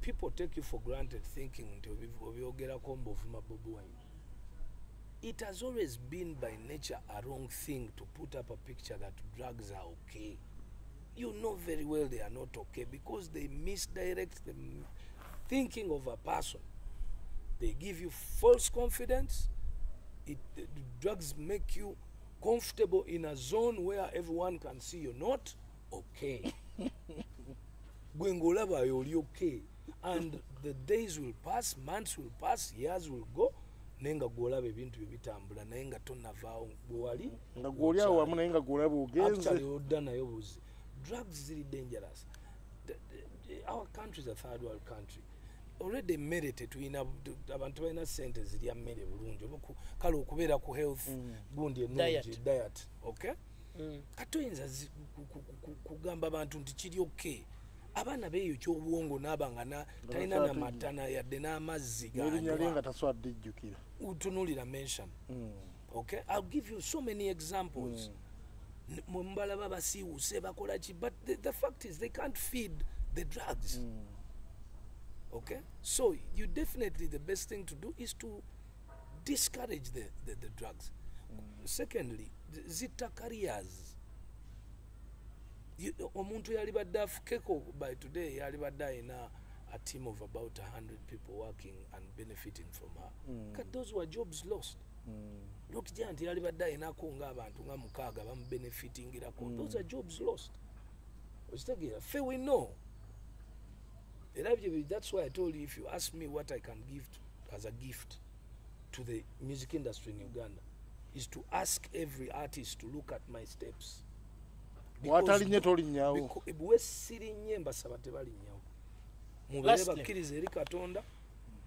people take you for granted thinking nti obyogerako mbovuma bobi wine. It has always been by nature a wrong thing to put up a picture that drugs are okay. You know very well they are not okay because they misdirect the thinking of a person. They give you false confidence. It the drugs make you comfortable in a zone where everyone can see you're not okay gwe ng'olabayo oli okay and the days will pass months will pass years will go naye nga gwolaba ebintu bye bitambula naye nga tonavaawo gwewali nga gwoli awo wamu naye nga gwolaba ogenze. Actually odda nayo buzi drugs ziri dangerous. Our country is a third world country. Already emmere tetulina abantu balina sente zirya mmere bulungi. Oba kale okubeera ku health gundi enungi Diet. diet okay? Mm. katoyinza kugamba abantu nti kiri oke abaana beeyo kyobwongo naaba nga na- talina namatana yadde n'amazzi n'erinnya lye nga ganywa taswadde ejjukira utunulira mention. Mm. Okay? I'll give you so many examples. Mm. N- mwe mubalaba basiiwuse bakola ki but the, the fact is they can't feed the drugs. Mm. Okay? So you definitely the best thing to do is to discourage the, the, the drugs. Secondly th- zitta careers omuntu yalibadde afukeko by today yalibadde ayina a team of about 100 people working and benefiting from her. Mm. Kat those were jobs lost. Mm. Lokija nti yalibadde ayinako ng'abantu nga mukaaga bamubenefitingirako. Mm. Those are jobs lost. Okitegeera ffe we know. Era that's why i told you if you ask me what i can give to, as a gift to the music industry in uganda is to ask every artist to look at my steps bw'atalinnye tolinnyawo Beco- bwe sirinnye mbasaba tebalinnyawo mubeere Lastly. bakkiriza eri katonda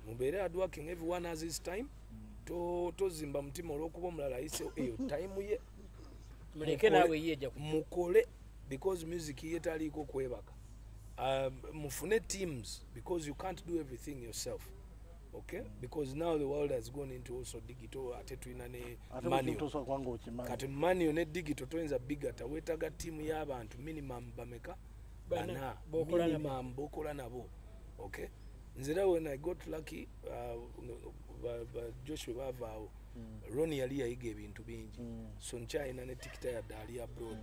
mubeere hardworking everyone has his time To- tozimba mutima olw'okuba omulala ayise eyo time ye. Muleke naawe yeeja ku mukole because music ye taliiko kwebaka. Um, mufune teams because you can't do everything yourself okay? Because now the world has gone into also digital ate tulina ne kati manio ne digital toyinza bigata weetaga tiimu y'abantu minimum bameka. Bana, bana b'okola nabo. minimum bokola nabo. Okay? Nzira when i got lucky uh, ba- ba- josh bwe baavaawo roni yali yayiga ebintu bingi. So nkyalina ne tikita yadde ali abroad.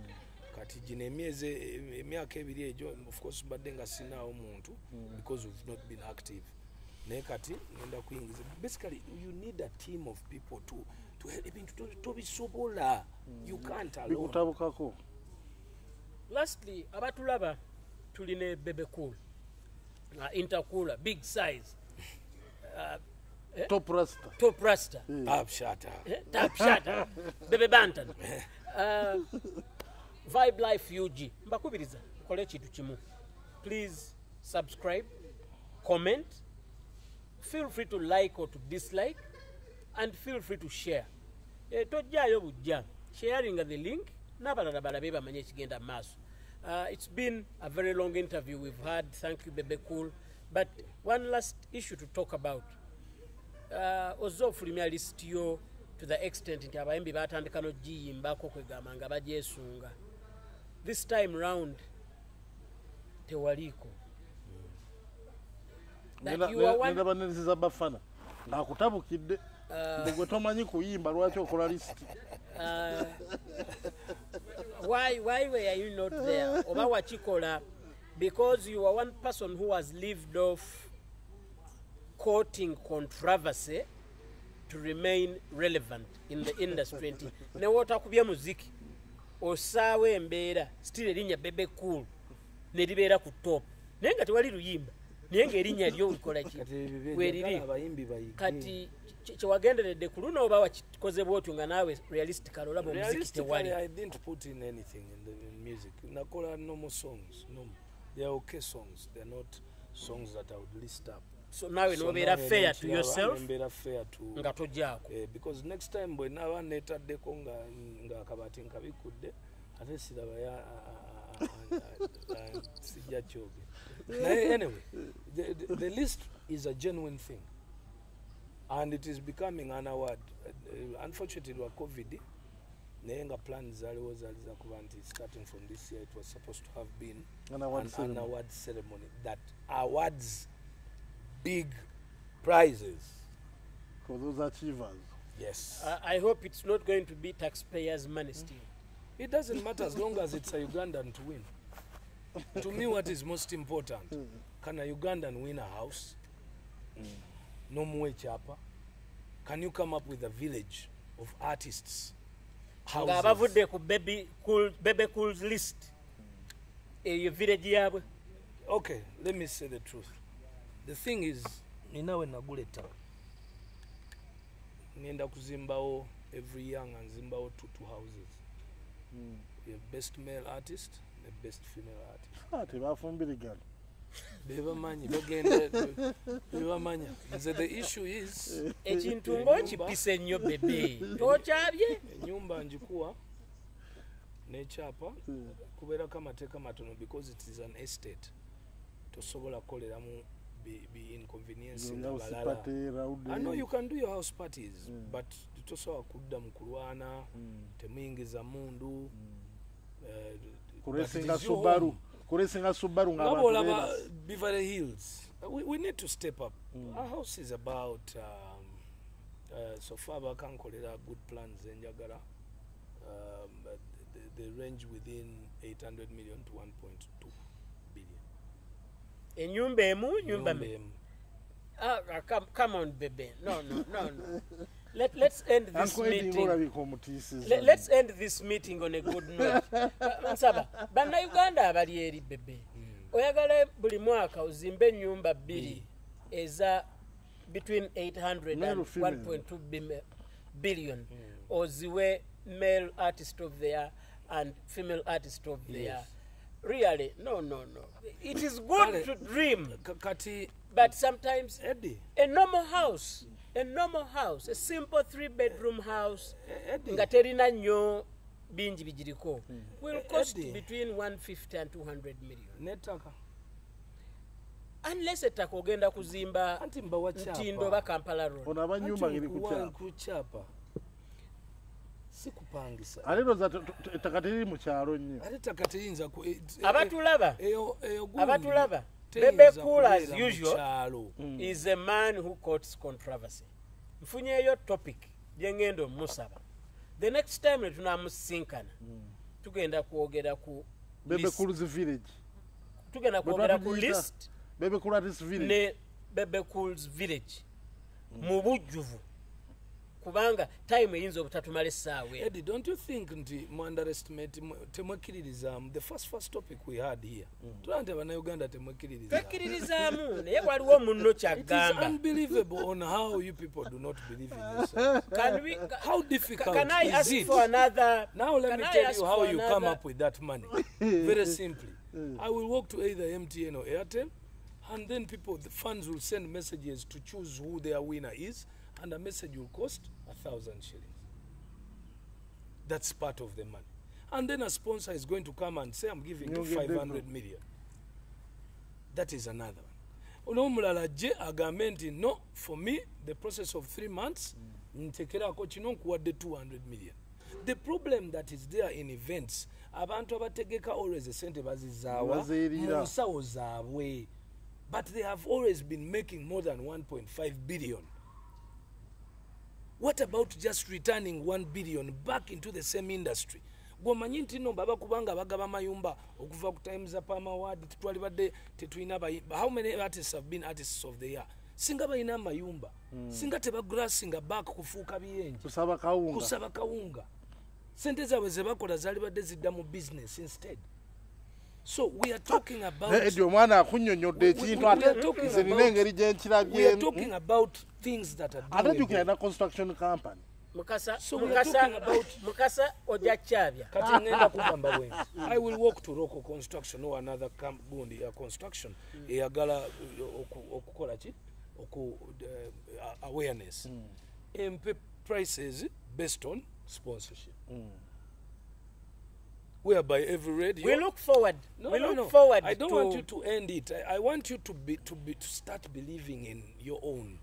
Kati gino emyezi e- emyaka ebiri egyo of course mbadde nga sinaawo muntu because we've not been active naye kati ngenda kuyingiza. Basically you need a team of people to, to ebintu to- tobisobola you can't alone. Bikutabukako. Lastly abatulaba tulina bebe cool. Uh, intercooler big size. Uh, top rasta. Top raster Ah, shut up. Eh, tap shata bebe bantan uh, vibe life ug mbakubiriza mukole ekintu kimu. Please subscribe comment feel free to like or to dislike and feel free to share. Eh, tojjaayo bujja sharinga the link. N'abalala balabe bamanye ekigenda mu uh, it's been a very long interview. We've had thank you bebe cool. But one last issue to talk about. Uh, ozze ofulumya lisiti yo to the extent nti abayimbi batandika nogiyimbako kwegamba nga bagyesunga this time round tewaliiko Nenda banenziza bafana ng'akutabukidde mbe gwe tomanyi kuyimba lwaki okola lisiti uh, why, why were you not there? Oba wakikola? Because you are one person who has lived off courting controversy to remain relevant in the industry. Nti newotakubye muziki osaawo embeera still erinnya bebe cool neribeera ku top. Naye nga tewali luyimba naye ngaerinnya lyo likola ki Kati kyewagenderedde ku luno oba wakikoze bwotyo nga naawe realistically olaba omuziki tewali I didn't put in anything in the in music. Nakola normal songs. Normal. They are okay songs. They're not songs that I would list up. so naawe So nobeera nawe fair to yourself nembeera fair to nga tojaako eh, because next time bwe naba netaddeko nga nga akabati nkabikudde ate siraba sijja kyoge naye anyway the, the, the list is a genuine thing. And it is becoming an award. Uh, unfortunately lwa covid. Naye nga plan zaaliwo zaali zakuba nti starting from this year. It was supposed to have been An award an, an ceremony. award ceremony that awards big prizes. For those achievers. Yes. I, i hope it's not going to be taxpayers money still. It doesn't matter as long as it's a Ugandan to win. To me, what is most important? Can a Ugandan win a house? No more chapa. Can you come up with a village of artists? nga abavudde ku baby bebe cools list eyo village yaabwe Okay, let me say the truth. the thing is ninawe nagula ettaka ngenda kuzimbawo every year nga nzimbawo two, two houses Mm. best male artist ne best female artist. Ah, tebafumbirigana bebamanyi bagenda bebamanya nze the issue is ekintu ngaokipisa ennyo bebe tokyabye enyumba njikuwa nekyapa kubeerako amateeka matono because it is an estate. Tosobola kukoleramu bi- bi inconveniencing abalala I know you can do your house parties Mm. but tosobola kudda mu kulwana temuyingiza mundu eh, but it kulesinga is your subaru home. subaru nga nga abantu bwolaba beebase. beverly hills we, we need to step up Mm. our house is about um, uh, so far bakankolera good plans enjagala um, but they, they range within 800 million to 1.2 billion enyumba emu nyumba Nyumba me emu. Ah, ah, come, come on bebe no no no no Let, let's end this meeting. Let, let's end this meeting on a good note. Ba- nsaba bannayuganda abali eri bebe. Oyagala buli mwaka ozimbe ennyumba bbiri eza between 800 and Male female. 1.2 bim- oziwe male artist of the year and female artist of the year. Really? No no no. It is good to dream. Kati but sometimes a normal house a normal house a simple three bedroom house eh, Eddie, nga terina nnyo bingi bigiriko. Will cost between 150 and 200 million. Nettaka. Unless ettaka ogenda kuzimba ntindo oba kampala road. Ono abanyumba ngeri ku kyapa. kukyapa si kupangisa ate loza ettaka teriri mu kyalo nnyo? Ate ettaka eh, eh, abatulaba. Abatulaba bebe cool as usual kyalo. is a man who courts controversy. Nfunyeeyo topic gyengenda omusaba. The next time netunamusinkana tugenda kwogera ku tugenda kwogera ku list ne bebe cools village. Mu bujjuvu kubanga time eyinza obutatumala essaawa don't you think nti temwekkiririzaamu the first first topic we had here tulaba nti abannayuganda temwekkiririzaamu twekkiririzaamu naye waliwo munno kyaggamba unbelievable on how you people do not believe in yourself. Can we- How difficult can I is ask it? for another Now let can me I tell you how you another... come up with that money. Very simply. I will walk to either MTN or Airtel, and then people, the fans will send messages to choose who their winner is, and a message will cost a thousand shillings. That's part of the money. And then a sponsor is going to come and say, I'm giving you You'll 500 million. That is another one. n'omulala je agambe nti no for me the process of three months ntekerako kino nkuwadde 200 million the problem that is there in events abantu abategeka always esente bazizaawa mu nsawo zaabwe but they have always been making more than 1.5 billion what about just returning 1 billion back into the same industry? Gwomanyi nti no baba kubanga bagaba mayumba okuva ku times up amaward tetwali badde tetulina how many artists have been artists of the year? Singa balina amayumba singa tebagrasinga back kufuuka biyenje kusaba kawunga. Kusaba kawunga. Sente zaabwe zebakola zaali badde zidda mu business instead so we are talking about edi omwana akunnyonnyodde We- ekintu we- ate we are talking nze nina about- engeri things that are ate doable. jjukira na construction company. Mukasa So mukasa about- mukasa ojja kyabya kati ngenda kugamba bwenzi i will walk to local construction or another com- gundi ya construction eyagala uh, oku- okukola ki? Oku uh, awareness. Empe prices based on sponsorship whereby every radio we look forward no, we no, look no. forward I don't to want you to end it. I, I want you to be to be to start believing in your own.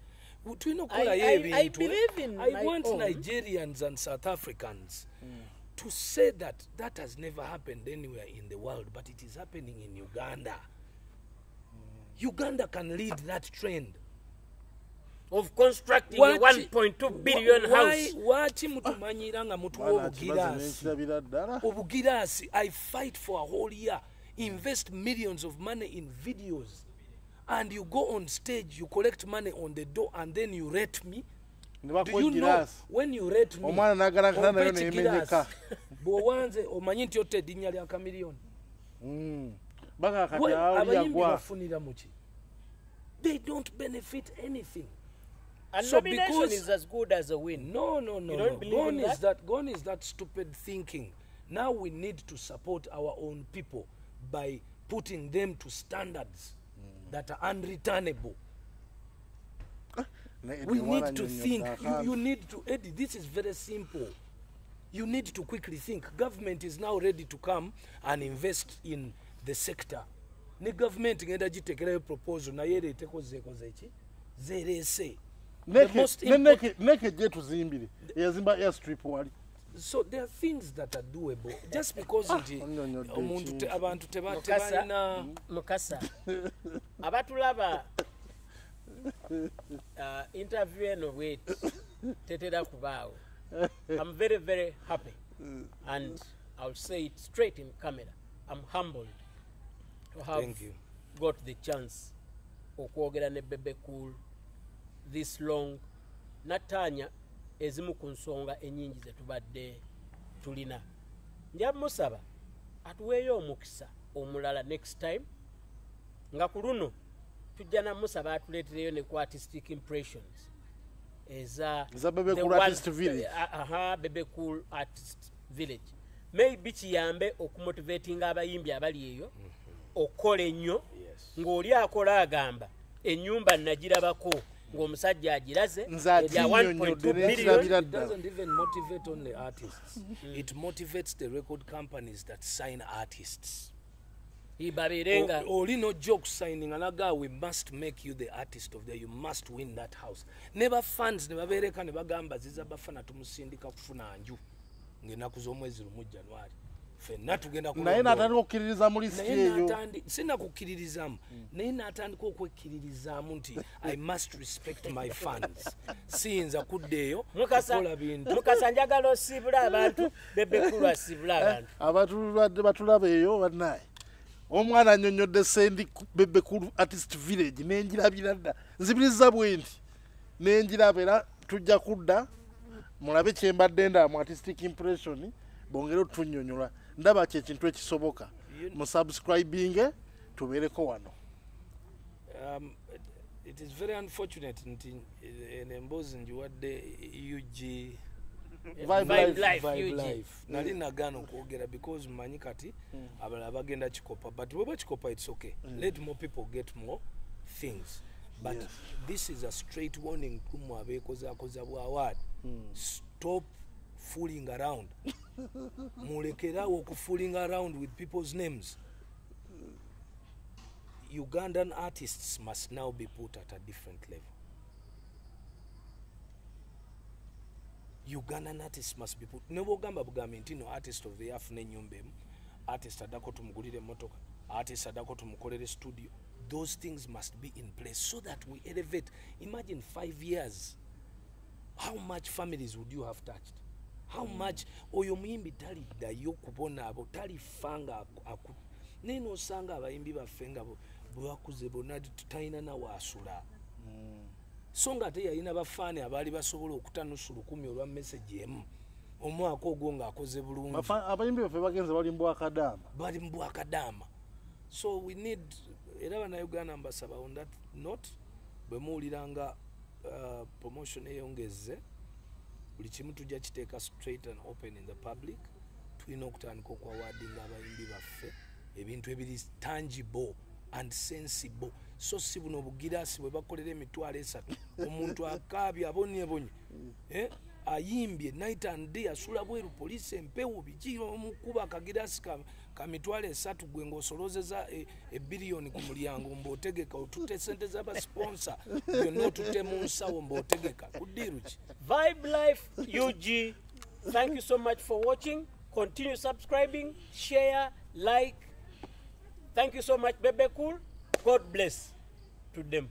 I- I ebintu believe in I my want own. nigerians and south africans mm. to say that that has never happened anywhere in the world but it is happening in uganda mm. uganda can lead that trend of constructing a Waki- 1.2 billion Why- house. waki mutumanyira nga mutuwa Mwana kibazo obugiraasi nenkirabira ddala? Obugiraasi i fight for a whole year. Invest millions of money in videos. And you go on stage you collect money on the door and then you rate me. Ne do bakuwa you know giraasi when you rate me? Omwana n'agalankana nayo ompa neyemenyeka ekigiraasi, bw'owanze omanyi nti otta erinnya lya kamiliyoni Mm. baga kati We- awali abayimbi yagwa bafunira muki they don't benefit anything And So nomination because- is as good as a win. no no no You don't no believe gone in is that? that gone is that stupid thinking now we need to support our own people by putting them to standards mm. that are unreturnable we Edwin need to think you, you need to eddie this is very simple you need to quickly think government is now ready to come and invest in the sector ne government ngenda gitekerayo proposal naye zeekoze zechi. zereese the Neke- gye tuzimbire eyazimba airstrip wali. So there are things that are doable. Just because nti annyonnyodde omuntu abantu tebalina mukasa abatulaba. Uh, interview eno bweti. Tetera kubaawo i'm very very happy. And i'll say it straight in camera. I'm humbled to have Thank you. got the chance okwogera ne bebe cool this long. Nataanya ezimu ku nsonga enyingi zetubadde tulina. Nja musaba atuweeyo omukisa omulala next time. Nga ku luno tujja namusaba atuleetereyo ne ku artistic impressions. Eza Eza Bebe the Cool one- Artist Village. Ah, aha bebe cool artist village. Maybe kiyambe okumotivatinga abayimbi abali eyo okukola ennyo ng'oli akola agamba ennyumba nagirabako ng'omusajja agiraze Nze erya 1.2 akinnyonnyodde billion. n'ekirabira it ddala doesn't even motivate only artists. It motivates the record companies that sign artists. Babeere nga O- oli nojja okusigninga naga we must make you the artist of the you must win that house. Ne bafans ne babeereka ne bagamba ziza bafana tumusindika kufuna nju. Ngaenaku z'omwezi lumu januari fenna tugenda naye natandika okukkiririza mu lisiti naye eyo. sinakukkiririzaamu naye natandika okwekkiririzaamu nti i must respect my fans siyinza kudda eyo kukola bintu. Mukasa njagala osiibule abantu bebekulu asiibule abantu. abatulwadde batulaba eyo bannaye omwana annyonnyodde sendi bebekulu artist village nenjirabira dda. Nzibiriza bwe nti nenjiraba era tujja kudda mulabe kyembadde ndaba mu artistic impression bongere otunnyonnyola ndaba kyekintu ekisoboka. Mu subscribing tubeereko wano. Um, it- is very unfortunate nti eh, eno emboozi njiwadde ug nali nagaana okwogera because manyi kati abalala bagenda kikopa but bweba kikopa its okay. Let more people get more things. But Yes. this is a straight warning kumu abeekozaakoza bwaward stop fooling around. Mulekerawo okufooling around with people's names. Ugandan artists must now be put at a different level. Ugandan artists must be put ne bwogamba bugambe nti no artist of the year afuna ennyumba emu artist addako tumugulire emotoka artist addako tumukolere studio those things must be in place so that we elevate. Imagine five years how much families would you have touched how much? Oyo muyimbi taliddayo kubona abo talifa nga aku- naye nosanga abayimbi baffe nga bo- bwe bakuze bonna tutalina nawaasula so nga ate yalina bafaani abaali basobola okutanusu lukumi olwa meseji emu omwaka ogwo ng'akoze bulungi. Abayimbi baffe bagenze bali mbwakadaama bali mu bwakadaama. So we need era bannayuganda mbasaba on that note bwe muwuliranga uh, promotion eyongeze buli kimu tujja kiteeka straight and open in the public tulina okutandika okwawadinga abayimbi baffe ebintu ebiri tangible and sensible so si buno obugiraasi bwe bakolera emitwalo esatu omuntu akaabye abonyebonye eh? ayimbye night and day asula bweru poliisi empewo biki omukuba akagiraasi ka, ka mitwalo esatu gwe ng'osolozeza e- ebiriyoni ku mulyango mb'otegeka otutte sente z'abasponsa byonna otutte mu nsawo mb'otegeka kuddiiru ki Vibe Life UG. Thank you so much for watching. Continue subscribing, share, like. Thank you so much, Bebe Cool. God bless to them.